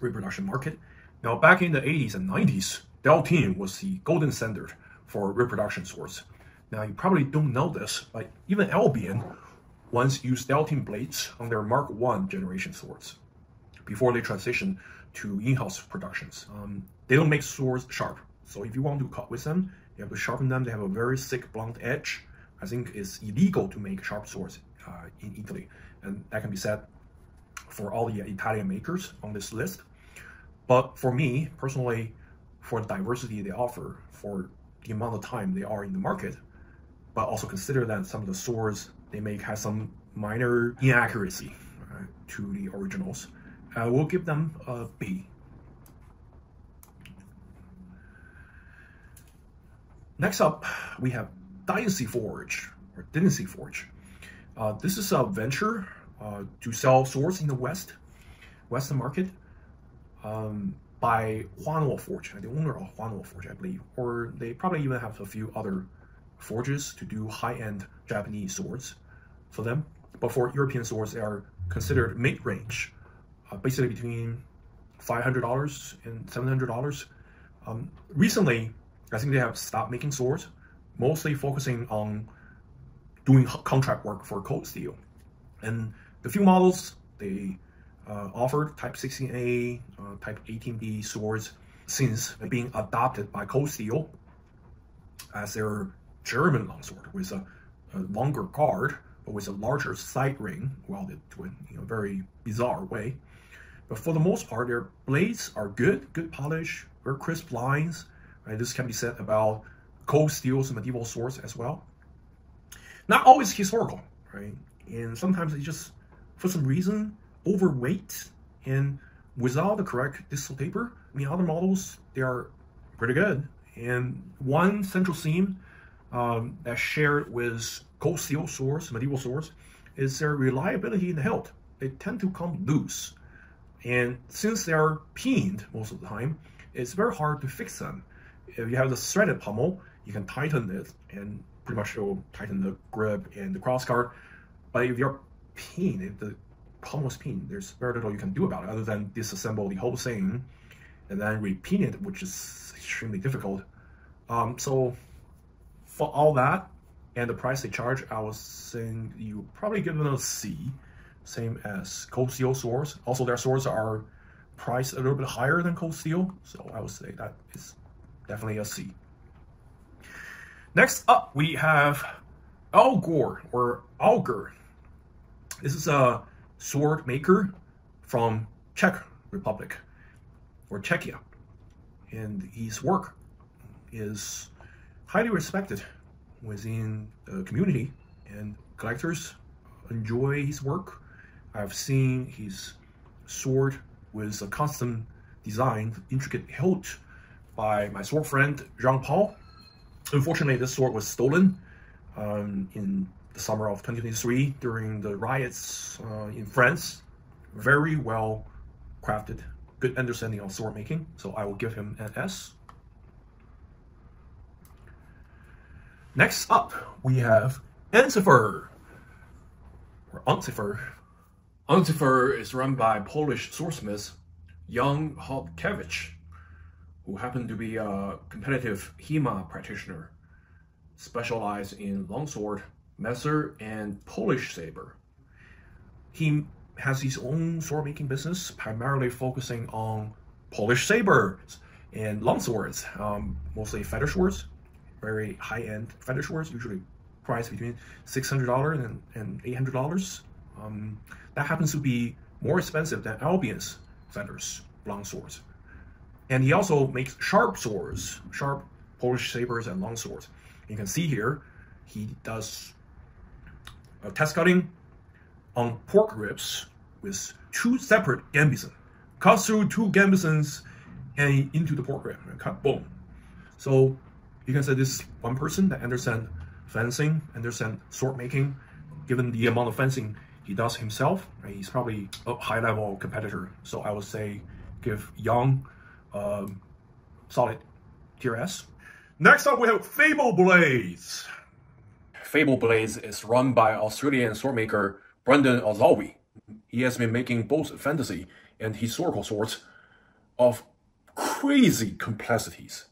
reproduction market. Now, back in the 80s and 90s, Del Tin was the golden standard for reproduction swords. Now, you probably don't know this, but even Albion once used Del Tin blades on their Mark I generation swords before they transitioned to in-house productions. Um, they don't make swords sharp, so if you want to cut with them, you have to sharpen them. They have a very thick blunt edge, I think it's illegal to make sharp swords uh, in Italy, and that can be said for all the Italian makers on this list. But for me personally, for the diversity they offer, for the amount of time they are in the market, but also consider that some of the swords they make have some minor inaccuracy to the originals, I will give them a B. Next up, we have Dynasty Forge or Dynasty Forge. Uh, this is a venture uh, to sell swords in the West, Western market, um, by Huanuo Forge, the owner of Huanuo Forge, I believe, or they probably even have a few other forges to do high-end Japanese swords for them. But for European swords, they are considered mid-range, uh, basically between $500 and $700. Um, recently, I think they have stopped making swords mostly focusing on doing contract work for Cold Steel. And the few models they uh, offered, Type 16A, uh, Type 18B swords, since being adopted by Cold Steel as their German longsword with a, a longer guard, but with a larger side ring welded to a you know, very bizarre way. But for the most part, their blades are good, good polish, very crisp lines. Right? This can be said about cold steels and medieval swords as well. Not always historical, right? And sometimes they just, for some reason, overweight and without the correct distal taper. I mean, other models, they are pretty good. And one central theme um, that's shared with cold steel swords, medieval swords, is their reliability in the hilt. They tend to come loose. And since they are pinned most of the time, it's very hard to fix them. If you have the threaded pommel, you can tighten it and pretty much will tighten the grip and the crossguard. But if you're pinned, if the palm is pinned, there's very little you can do about it other than disassemble the whole thing and then repin it, which is extremely difficult. Um, so for all that and the price they charge, I was saying you probably give them a C, same as Cold Steel swords. Also, their swords are priced a little bit higher than Cold Steel, so I would say that is definitely a C. Next up, we have Algor or Alger. This is a sword maker from Czech Republic or Czechia. And his work is highly respected within the community and collectors enjoy his work. I've seen his sword with a custom designed intricate hilt by my sword friend Jean-Paul Unfortunately, this sword was stolen um, in the summer of 2023 during the riots uh, in France. Very well crafted, good understanding of sword making, so I will give him an S. Next up, we have Ensifer, or Uncifer. Uncifer is run by Polish swordsmith Jan Chodkiewicz, who happened to be a competitive HEMA practitioner, specialized in longsword, messer, and Polish saber. He has his own sword making business, primarily focusing on Polish sabers and longswords, um, mostly feather swords, very high end feather swords, usually priced between $600 and, and $800. Um, that happens to be more expensive than Albion's feathers, longswords. And he also makes sharp swords, sharp Polish sabers and long swords. You can see here, he does a test cutting on pork ribs with two separate gambeson. Cut through two gambesons and into the pork rib and cut boom. So you can say this one person that understand fencing, understand sword making, given the amount of fencing he does himself, he's probably a high level competitor. So I would say give Jan um, solid tier S. Next up we have Fable Blades. Fable Blades is run by Australian swordmaker Brendan Olszowy. He has been making both fantasy and historical swords of crazy complexities.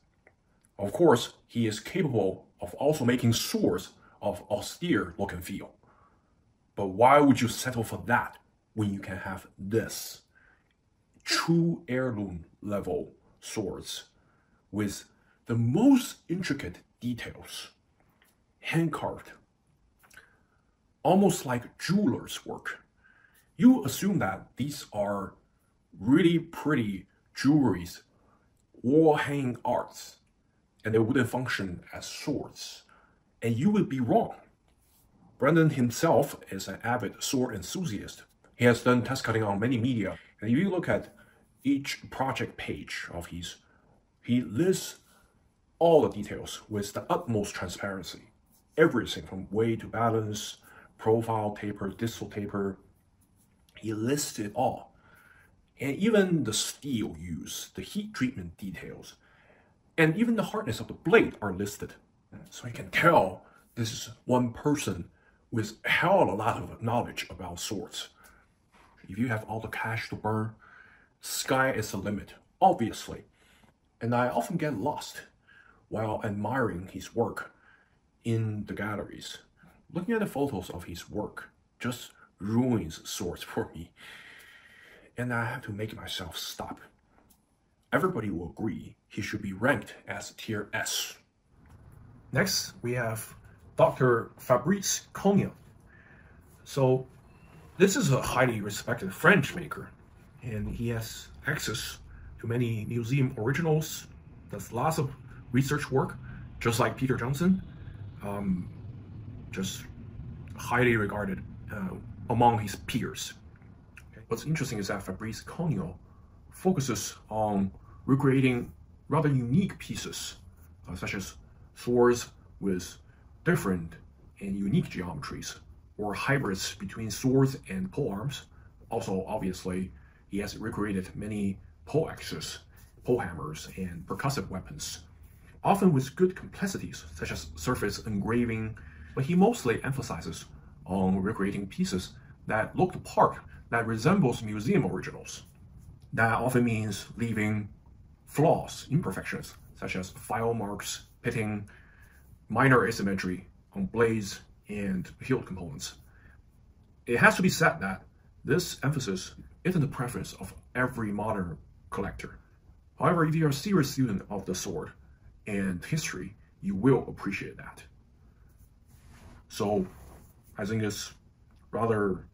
Of course, he is capable of also making swords of austere look and feel. But why would you settle for that when you can have this? True heirloom level swords with the most intricate details, hand carved, almost like jeweler's work. You assume that these are really pretty jewelries, wall hanging arts, and they wouldn't function as swords. And you would be wrong. Brendan himself is an avid sword enthusiast. He has done test cutting on many media, and if you look at each project page of his, he lists all the details with the utmost transparency. Everything from weight to balance, profile taper, distal taper, he lists it all. And even the steel used, the heat treatment details, and even the hardness of the blade are listed. So you can tell this is one person with hell a lot of knowledge about swords. If you have all the cash to burn, sky is the limit, obviously. And I often get lost while admiring his work in the galleries. Looking at the photos of his work just ruins swords for me. And I have to make myself stop. Everybody will agree he should be ranked as tier S. Next, we have Dr. Fabrice Cognot. So this is a highly respected French maker, and he has access to many museum originals, does lots of research work, just like Peter Johnsson, um, just highly regarded uh, among his peers. Okay. What's interesting is that Fabrice Cognot focuses on recreating rather unique pieces, uh, such as swords with different and unique geometries, or hybrids between swords and polearms. Also, obviously, he has recreated many pole axes, pole hammers, and percussive weapons, often with good complexities, such as surface engraving, but he mostly emphasizes on recreating pieces that look the part, that resembles museum originals. That often means leaving flaws, imperfections, such as file marks, pitting, minor asymmetry on blades and hilt components. It has to be said that this emphasis isn't the preference of every modern collector. However, if you're a serious student of the sword and history, you will appreciate that. So I think it's rather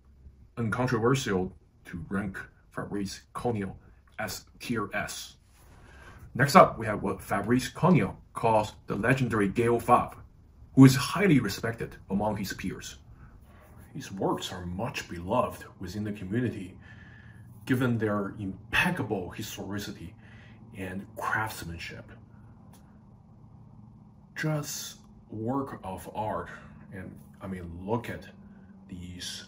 uncontroversial to rank Fabrice Cognot as tier S. Next up, we have what Fabrice Cognot calls the legendary Gael Fabre, who is highly respected among his peers. His works are much beloved within the community, given their impeccable historicity and craftsmanship. Just work of art and I mean look at these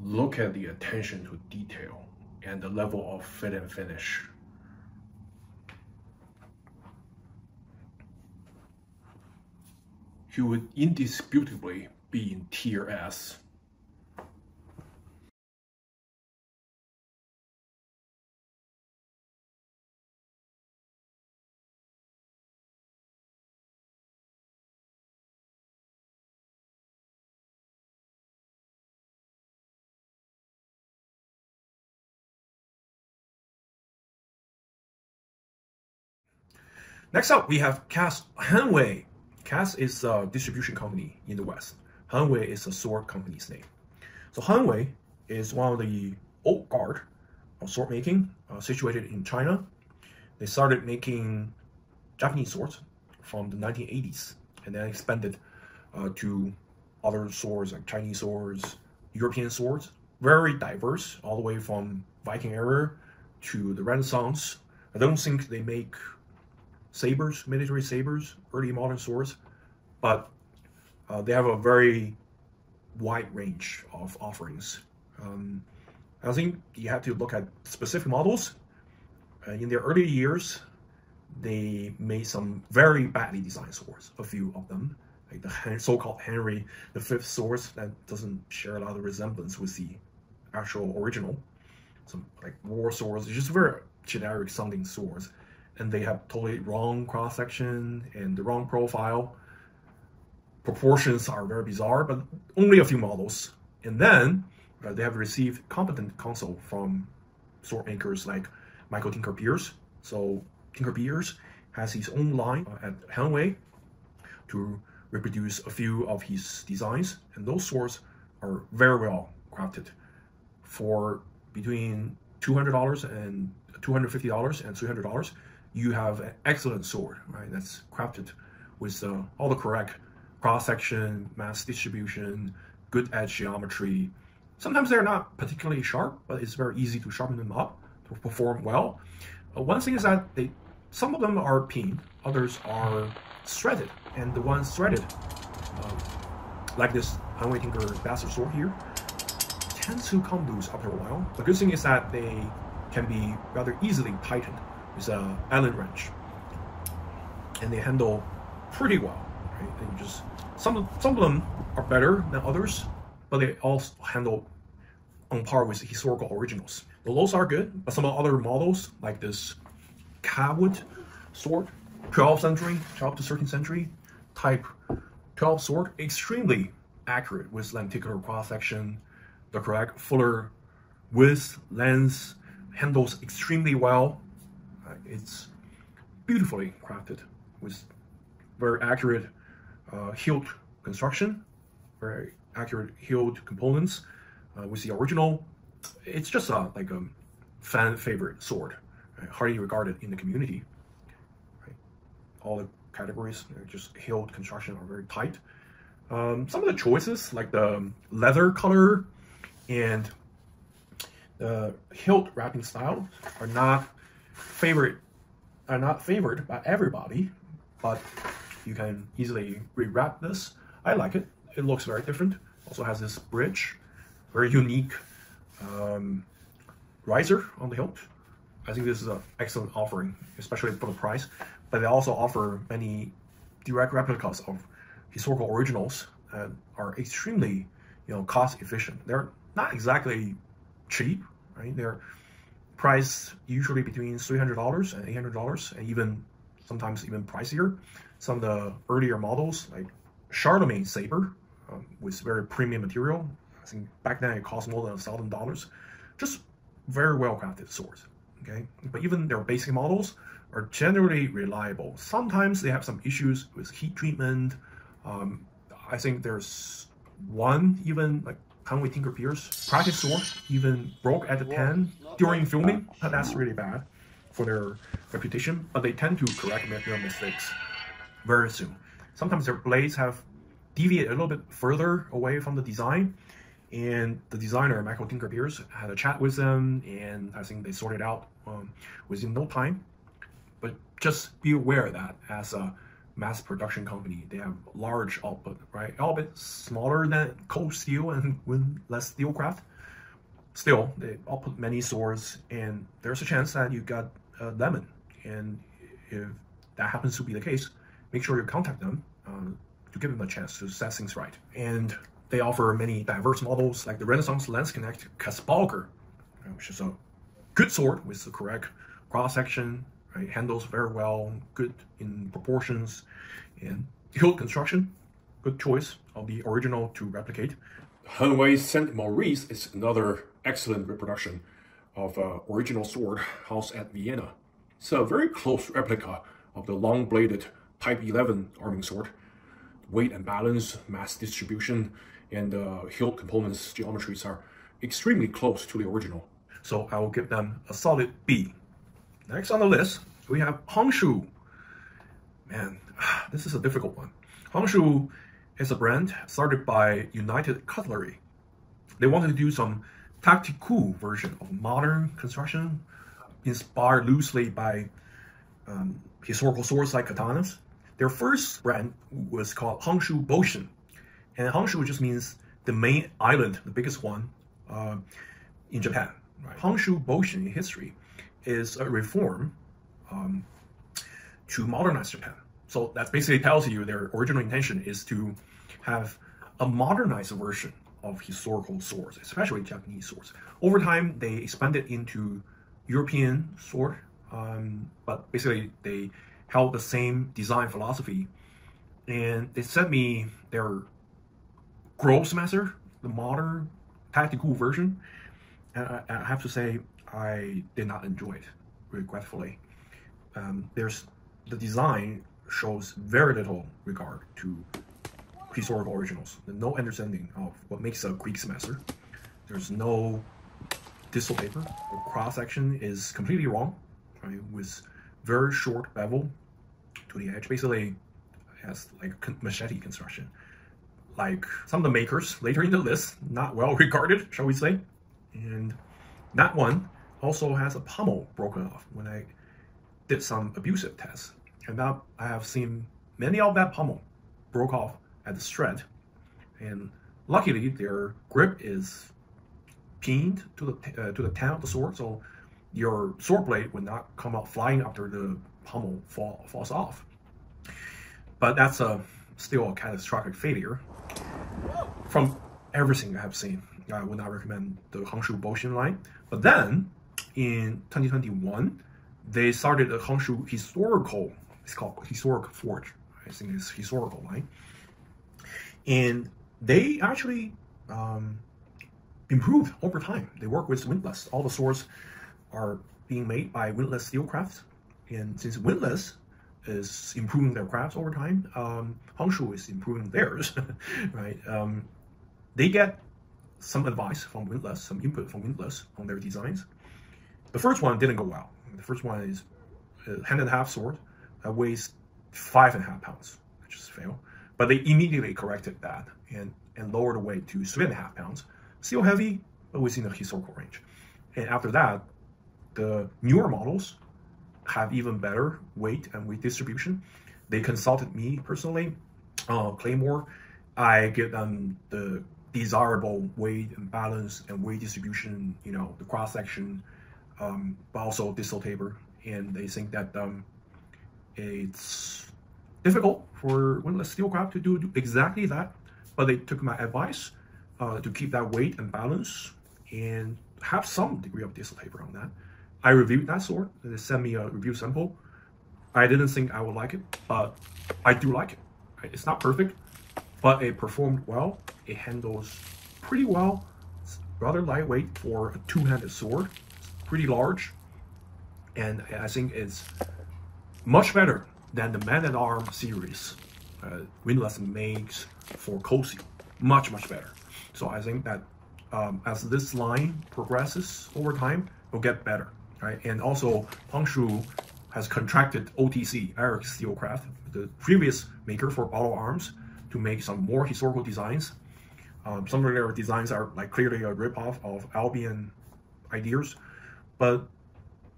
look at the attention to detail and the level of fit and finish. He would indisputably be in tier S Next up, we have CAS Hanwei. CAS is a distribution company in the West. Hanwei is a sword company's name. So Hanwei is one of the old guard of sword making uh, situated in China. They started making Japanese swords from the 1980s and then expanded uh, to other swords like Chinese swords, European swords. Very diverse, all the way from Viking era to the Renaissance. I don't think they make sabers, military sabers, early modern swords, but uh, they have a very wide range of offerings. Um, I think you have to look at specific models. Uh, in their early years, they made some very badly designed swords, a few of them, like the so-called Henry V swords that doesn't share a lot of resemblance with the actual original. Some like war swords, just very generic sounding swords and they have totally wrong cross section and the wrong profile. Proportions are very bizarre, but only a few models. And then uh, they have received competent counsel from sword makers like Michael Tinker Pearce. So Tinker Pearce has his own line at Hanwei to reproduce a few of his designs, and those swords are very well crafted for between $200 and $250 and $300 you have an excellent sword, right? That's crafted with uh, all the correct cross section, mass distribution, good edge geometry. Sometimes they're not particularly sharp, but it's very easy to sharpen them up to perform well. Uh, one thing is that they, some of them are pinned, others are threaded, and the ones threaded, um, like this Hanwei Tinker Bastard sword here, tend to come loose after a while. The good thing is that they can be rather easily tightened is a Allen wrench, and they handle pretty well. Right? And just some some of them are better than others, but they all handle on par with historical originals. The lows are good, but some of the other models like this Cawood sword, 12th century, 12th to 13th century type 12 sword, extremely accurate with lenticular cross section, the correct fuller width, length, handles extremely well, it's beautifully crafted with very accurate uh, hilt construction, very accurate hilt components. Uh, with the original, it's just a, like a fan favorite sword, right? highly regarded in the community. Right? All the categories, you know, just hilt construction are very tight. Um, some of the choices, like the leather color and the hilt wrapping style, are not favorite are not favored by everybody, but you can easily rewrap this. I like it. It looks very different. Also has this bridge, very unique um, riser on the hilt. I think this is an excellent offering, especially for the price. But they also offer many direct replicas of historical originals that are extremely, you know, cost efficient. They're not exactly cheap, right? They're price usually between $300 and $800 and even sometimes even pricier. Some of the earlier models like Charlemagne Saber um, with very premium material. I think back then it cost more than a thousand dollars. Just very well crafted swords. Okay, but even their basic models are generally reliable. Sometimes they have some issues with heat treatment. Um, I think there's one even like Hanwei Tinker Pearce practice sword even broke at the tang during filming. That's really bad for their reputation, but they tend to correct their mistakes very soon. Sometimes their blades have deviated a little bit further away from the design, and the designer, Michael Tinker Pearce, had a chat with them, and I think they sorted out um, within no time. But just be aware that as a mass production company. They have large output, right? A little bit smaller than cold steel and with less steel craft. Still, they output many swords, and there's a chance that you got a lemon. And if that happens to be the case, make sure you contact them. Uh, to give them a chance to set things right. And they offer many diverse models like the Renaissance Landsknecht Katzbalger, which is a good sword with the correct cross section, right? handles very well, good in proportions, and hilt construction, good choice of the original to replicate. Hanwei Saint Maurice is another excellent reproduction of uh, original sword housed at Vienna. It's a very close replica of the long-bladed Type 11 arming sword. Weight and balance, mass distribution, and uh, hilt components geometries are extremely close to the original. So I will give them a solid B. Next on the list, we have Honshu. Man, this is a difficult one. Honshu is a brand started by United Cutlery. They wanted to do some tactical version of modern construction, inspired loosely by um, historical swords like katanas. Their first brand was called Honshu Boshin. And Honshu just means the main island, the biggest one uh, in Japan. Right? Honshu Boshin in history is a reform um, to modernize Japan. So that basically tells you their original intention is to have a modernized version of historical swords, especially Japanese swords. Over time, they expanded into European sword, um, but basically they held the same design philosophy. And they sent me their Grossmesser, the modern tactical version. And I, I, have to say, I did not enjoy it, regretfully. Um, there's the design shows very little regard to historical originals. No understanding of what makes a Kriegsmesser. There's no distal taper. The cross section is completely wrong, right? With very short bevel to the edge. Basically, has like machete construction. Like some of the makers later in the list, not well regarded, shall we say. And that one also has a pommel broken off when I did some abusive tests. And that I have seen many of that pommel broke off at the thread. And luckily, their grip is pinned to the uh, to the tang of the sword, so your sword blade will not come out flying after the pommel fall, falls off. But that's a still a catastrophic failure. From everything I have seen, I would not recommend the Honshu Boshin line. But then, in 2021, they started a Honshu historical, it's called Historic Forge. I think it's historical right? and they actually um, improved over time. They work with Windlass. All the swords are being made by Windlass Steelcraft, and since Windlass is improving their crafts over time, um, Honshu is improving theirs, right? Um, they get some advice from Windlass, some input from Windlass on their designs. The first one didn't go well. The first one is a hand and a half sword that weighs five and a half pounds, is a fail. But they immediately corrected that and, and lowered the weight to three and a half pounds. Still heavy, but within the historical range. And after that, the newer models have even better weight and weight distribution. They consulted me personally, uh, Claymore. I give them the desirable weight and balance and weight distribution, you know, the cross section, um, but also distal taper. And they think that um, it's difficult for Windlass Steelcraft to do exactly that, but they took my advice uh, to keep that weight and balance and have some degree of distal taper on that. I reviewed that sword. They sent me a review sample. I didn't think I would like it, but I do like it. It's not perfect, but it performed well. It handles pretty well. It's rather lightweight for a two-handed sword. Pretty large, and I think it's much better than the Man-at-Arm series uh, Windlass makes for Cozy. Much, much better. So I think that um, as this line progresses over time, it'll get better, right? And also, Honshu has contracted OTC, Eric Steelcraft, the previous maker for Balaur Arms, to make some more historical designs. Um, some of their designs are like clearly a ripoff of Albion ideas, but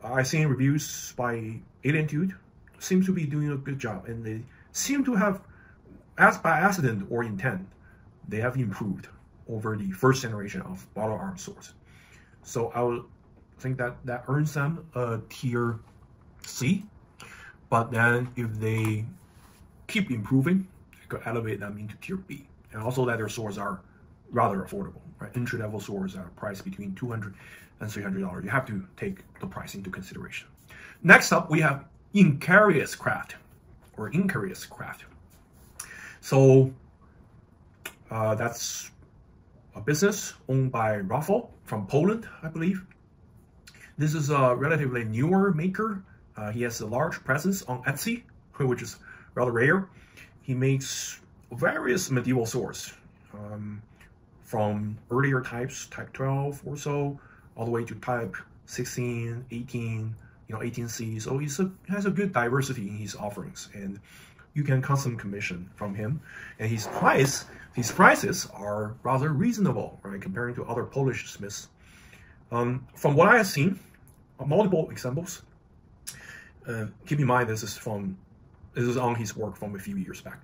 I've seen reviews by Alientude seems to be doing a good job, and they seem to have, as by accident or intent, they have improved over the first generation of Balaur Arm swords. So I would think that that earns them a tier C. But then if they keep improving, could elevate them into tier B. And also that their swords are rather affordable. Right? Entry level swords are priced between 200 and 300 dollars. You have to take the price into consideration. Next up, we have In'Carius Craft or In'Carius Craft. So uh, that's a business owned by Rafał from Poland, I believe. This is a relatively newer maker. Uh, he has a large presence on Etsy, which is rather rare. He makes various medieval swords, um, from earlier types, type 12 or so, all the way to type 16, 18, you know, 18C. So he has a good diversity in his offerings, and you can custom commission from him. And his price, his prices are rather reasonable, right, comparing to other Polish smiths. Um, from what I have seen, multiple examples. Uh, keep in mind this is from this is on his work from a few years back.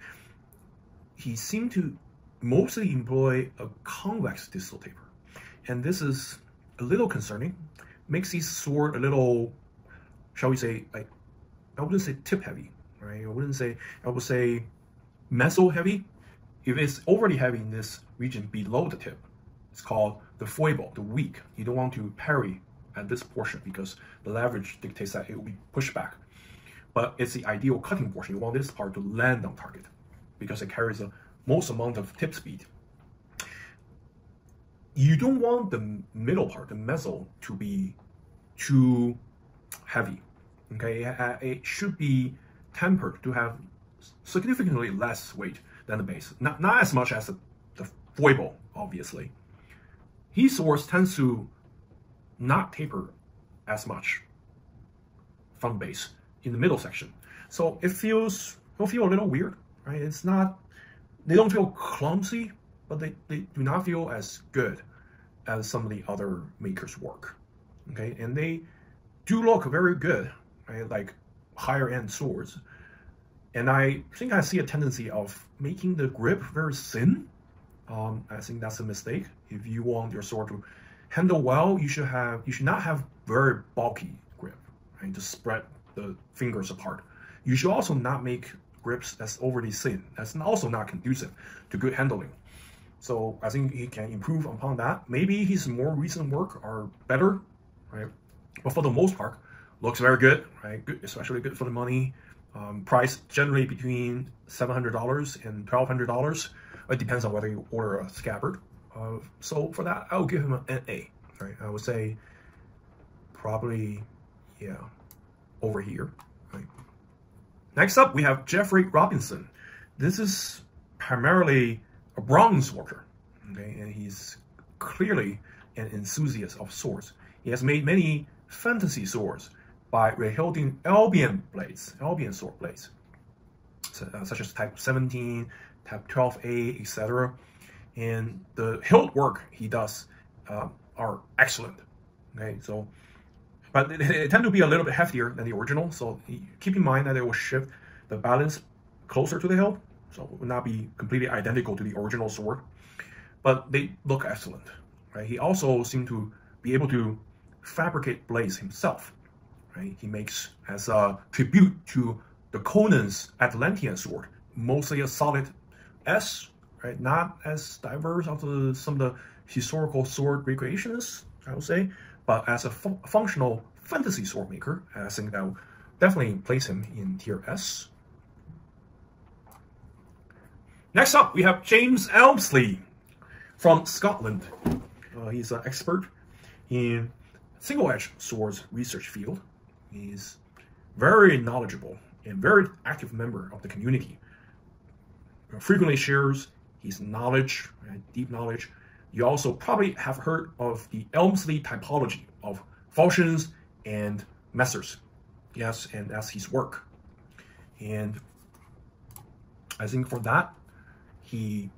He seemed to mostly employ a convex distal taper, and this is a little concerning. Makes his sword a little, shall we say, like I wouldn't say tip heavy, right? I wouldn't say I would say meso heavy. If it's already heavy in this region below the tip, it's called the foible, the weak. You don't want to parry at this portion because the leverage dictates that it will be pushed back. But it's the ideal cutting portion. You want this part to land on target because it carries the most amount of tip speed. You don't want the middle part, the meso, to be too heavy. Okay, it should be tempered to have significantly less weight than the base. Not, not as much as the, the foible, obviously. His source tends to not taper as much from base in the middle section. So it feels, it'll feel a little weird, right? It's not, they don't feel clumsy, but they, they do not feel as good as some of the other makers' work, okay? And they do look very good, right? Like higher end swords. And I think I see a tendency of making the grip very thin. Um, I think that's a mistake. If you want your sword to handle well, you should have you should not have very bulky grip, right? To spread the fingers apart. You should also not make grips that's overly thin. That's also not conducive to good handling. So I think he can improve upon that. Maybe his more recent work are better, right? But for the most part, looks very good, right? Good, especially good for the money. Um, price generally between $700 and $1,200. It depends on whether you order a scabbard uh, so for that, I'll give him an A. Right? I would say probably, yeah, over here. Right? Next up, we have Jeffrey Robinson. This is primarily a bronze worker, okay, and he's clearly an enthusiast of swords. He has made many fantasy swords by rehilding Albion blades, Albion sword blades, uh, such as Type 17, Type 12A, etc and the hilt work he does uh, are excellent. Okay, so but they, they, tend to be a little bit heftier than the original. So keep in mind that they will shift the balance closer to the hilt, so it would not be completely identical to the original sword. But they look excellent. Right? He also seemed to be able to fabricate blades himself. Right? He makes as a tribute to the Conan's Atlantean sword, mostly a solid S right? Not as diverse as some of the historical sword recreationists, I would say, but as a fu functional fantasy sword maker, I think that will definitely place him in tier S. Next up, we have James Elmslie from Scotland. Uh, he's an expert in single-edge swords research field. He's very knowledgeable and very active member of the community. Frequently shares his knowledge, right, deep knowledge. You also probably have heard of the Elmslie typology of falchions and messers. Yes, and that's his work. And I think for that, he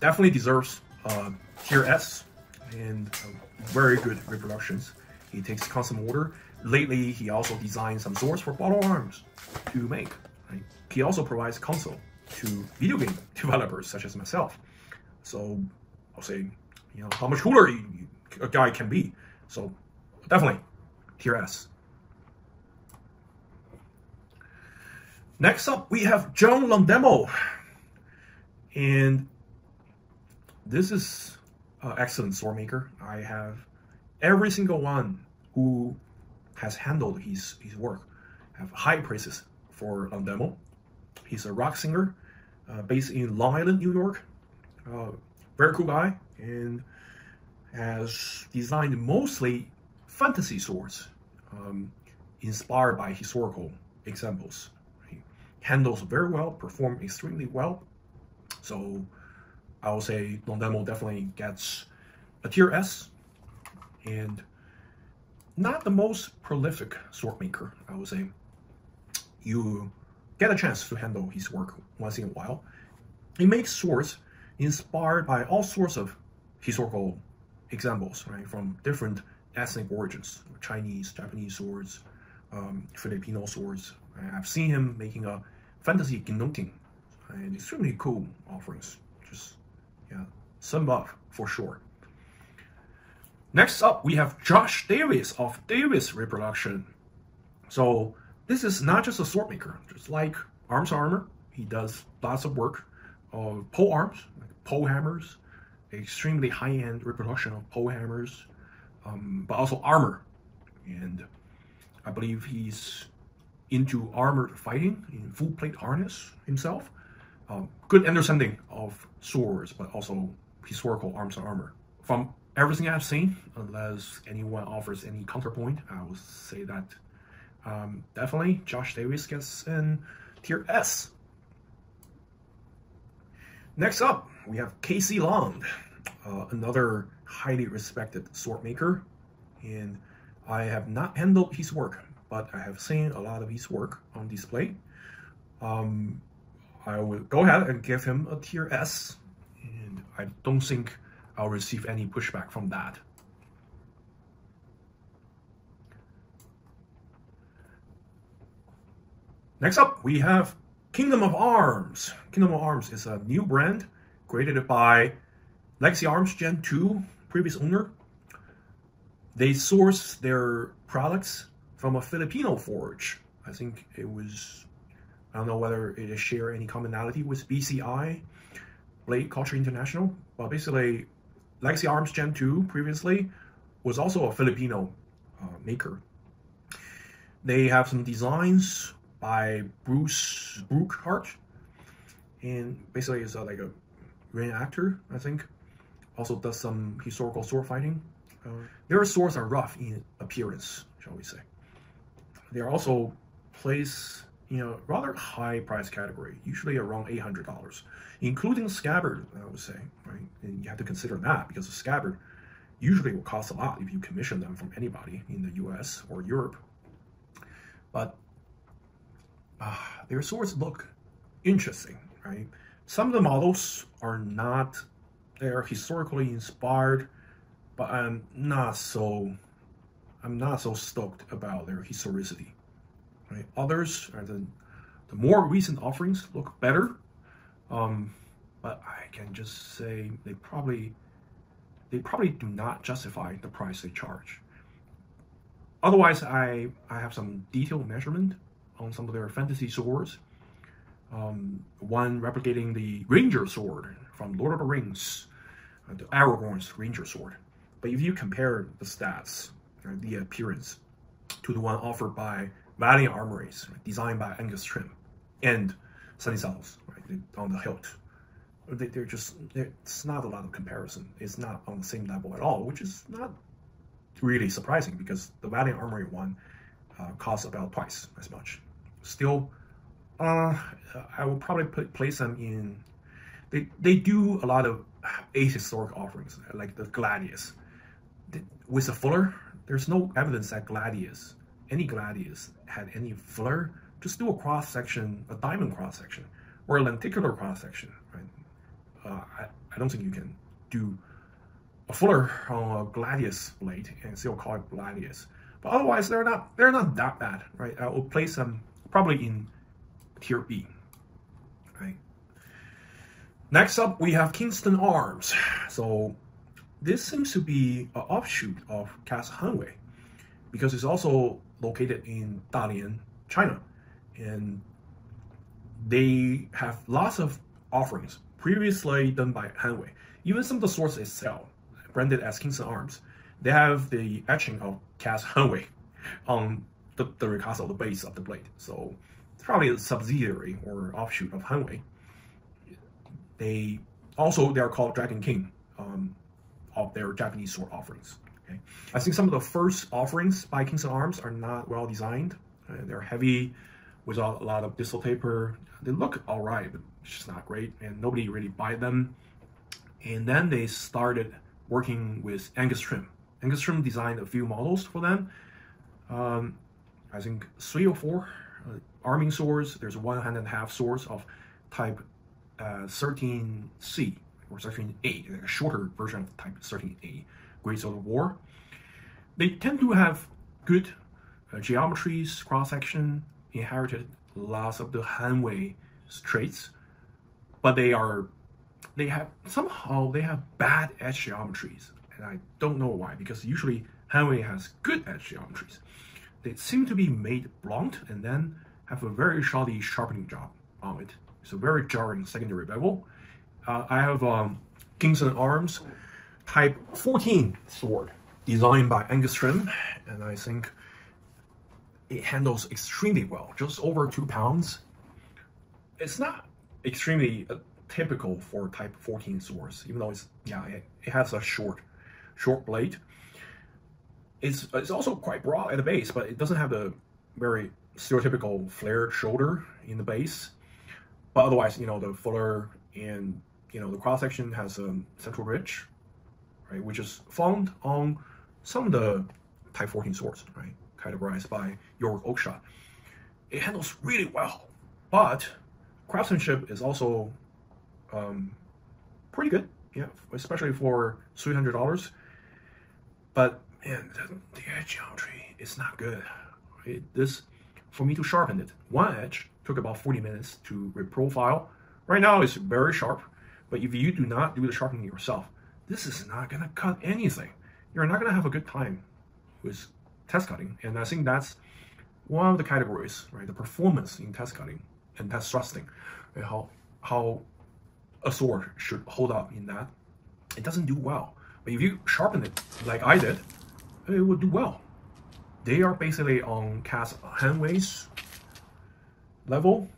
definitely deserves uh, tier S and uh, very good reproductions. He takes constant order. Lately, he also designed some swords for Balaur Arms to make. Right? He also provides console to video game developers such as myself. So I'll say, you know, how much cooler a guy can be. So definitely tier S. Next up, we have John Lundemo. And this is an excellent sword maker. I have every single one who has handled his, his work have high praises for Lundemo. He's a rock singer uh, based in Long Island, New York. Uh, very cool guy and has designed mostly fantasy swords um, inspired by historical examples. He handles very well, perform extremely well. So I would say Lundemo definitely gets a tier S and not the most prolific sword maker, I would say. You get a chance to handle his work once in a while. He makes swords inspired by all sorts of historical examples, right, from different ethnic origins, Chinese, Japanese swords, um, Filipino swords. I've seen him making a fantasy Ginunting, and extremely cool offerings. Just, yeah, some up for sure. Next up, we have Josh Davis of Davis Reproduction. So this is not just a sword maker, just like Arms Armor. He does lots of work of pole arms, like pole hammers, extremely high-end reproduction of pole hammers, um, but also armor. And I believe he's into armored fighting in full plate harness himself. Um, good understanding of swords, but also historical arms and armor. From everything I've seen, unless anyone offers any counterpoint, I would say that um, definitely Josh Davis gets in tier S. Next up, we have KC Lund, uh, another highly respected sword maker, and I have not handled his work, but I have seen a lot of his work on display. Um, I will go ahead and give him a tier S, and I don't think I'll receive any pushback from that. Next up, we have Kingdom of Arms. Kingdom of Arms is a new brand created by Legacy Arms Gen 2, previous owner. They source their products from a Filipino forge. I think it was, I don't know whether it share any commonality with BCI, Blade Culture International, but basically Legacy Arms Gen 2 previously was also a Filipino uh, maker. They have some designs by Bruce Brookhart, and basically it's uh, like a reenactor, I think. Also does some historical sword fighting. Uh, their swords are rough in appearance, shall we say. They are also placed in a rather high price category, usually around $800, including scabbard, I would say, right? And you have to consider that because the scabbard usually will cost a lot if you commission them from anybody in the US or Europe. But uh, their swords look interesting, right? Some of the models are not, they're historically inspired, but I'm not so, I'm not so stoked about their historicity. Right? Others, are the, the more recent offerings look better, um, but I can just say they probably, they probably do not justify the price they charge. Otherwise, I, I have some detailed measurement on some of their fantasy swords. Um, one replicating the Ranger sword from Lord of the Rings, uh, the Aragorn's Ranger sword. But if you compare the stats, uh, the appearance, to the one offered by Valiant Armories, designed by Angus Trim, and Sunny Saddles, right, on the hilt, they, are just, it's not a lot of comparison. It's not on the same level at all, which is not really surprising because the Valiant Armory one uh, costs about twice as much still, uh, I will probably put, place them in, they, they do a lot of ahistoric offerings, like the Gladius. With the Fuller, there's no evidence that Gladius, any Gladius, had any Fuller. Just do a cross section, a diamond cross section, or a lenticular cross section. Right? Uh, I, I don't think you can do a Fuller on a Gladius blade and still call it Gladius. But otherwise, they're not they're not that bad, right? I will place them probably in tier B. Right. Next up, we have Kingston Arms. So this seems to be an offshoot of CAS Hanwei because it's also located in Dalian, China. And they have lots of offerings previously done by Hanwei. Even some of the swords they sell, branded as Kingston Arms, they have the etching of CAS Hanwei on the, the ricasso, the base of the blade. So it's probably a subsidiary or offshoot of Hanwei. They also they are called Dragon King um, of their Japanese sword offerings. Okay, I think some of the first offerings by Kingston Arms are not well designed. Uh, they're heavy with a lot of distal taper. They look all right, but it's just not great, and nobody really buy them. And then they started working with Angus Trim. Angus Trim designed a few models for them. Um, I think three or four uh, arming swords. There's one and a half swords of type uh, 13C or 13A, like a shorter version of type 13A, Sword of War. They tend to have good uh, geometries, cross section, inherited lots of the Hanwei traits, but they are they have somehow they have bad edge geometries, and I don't know why because usually Hanwei has good edge geometries. They seem to be made blunt and then have a very shoddy sharpening job on it. It's a very jarring secondary bevel. Uh, I have um, Kingston Arms Type 14 sword designed by Angus Trim, and I think it handles extremely well, just over two pounds. It's not extremely uh, typical for Type 14 swords, even though it's yeah it, it has a short short blade. It's it's also quite broad at the base, but it doesn't have the very stereotypical flared shoulder in the base. But otherwise, you know, the fuller and you know the cross section has a central ridge, right, which is found on some of the Type 14 swords, right, categorized by Ewart Oakeshott. It handles really well, but craftsmanship is also um, pretty good, yeah, especially for three hundred dollars. But man, the, the edge geometry is not good. It, this for me to sharpen it, one edge took about forty minutes to reprofile. Right now, it's very sharp, but if you do not do the sharpening yourself, this is not gonna cut anything. You're not gonna have a good time with test cutting, and I think that's one of the categories, right? The performance in test cutting and test thrusting, how how a sword should hold up in that. It doesn't do well. But if you sharpen it like I did, it would do well. They are basically on CAS Hanwei's level,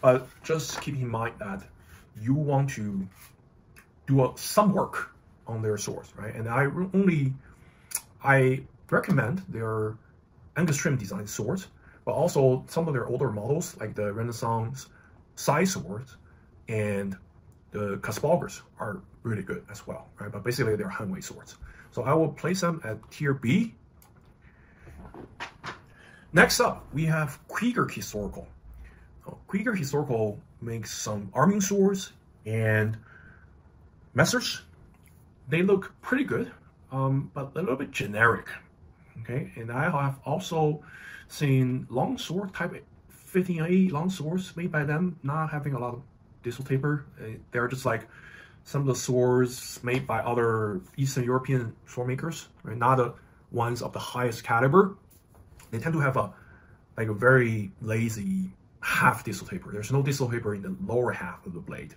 but just keep in mind that you want to do a, some work on their swords, right? And I only, I recommend their Angus Trim design swords, but also some of their older models, like the Renaissance size swords and the Katzbalgers are really good as well, right? But basically they're Hanwei swords. So I will place them at tier B. Next up, we have Krieger Historical. So Krieger Historical makes some arming swords and messers. They look pretty good, um, but a little bit generic. Okay, and I have also seen longsword type 15A long made by them not having a lot of distal taper. Uh, they're just like some of the swords made by other Eastern European sword makers, right? Not the ones of the highest caliber. They tend to have a like a very lazy half distal taper. There's no distal taper in the lower half of the blade.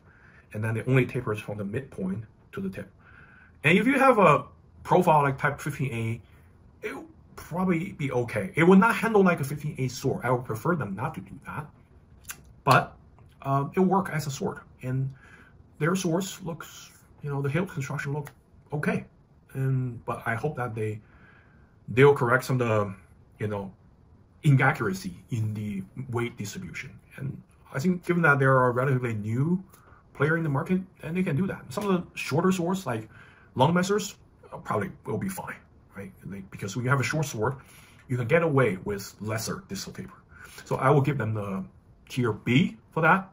And then the only tapers from the midpoint to the tip. And if you have a profile like Type 15A, it will probably be okay. It will not handle like a 15A sword. I would prefer them not to do that. But uh, it'll work as a sword. And their swords looks, you know, the hilt construction look okay. And but I hope that they they'll correct some of the, you know, inaccuracy in the weight distribution. And I think given that they're a relatively new player in the market, and they can do that. Some of the shorter swords like long messers uh, probably will be fine, right? Because when you have a short sword, you can get away with lesser distal taper. So I will give them the tier B for that.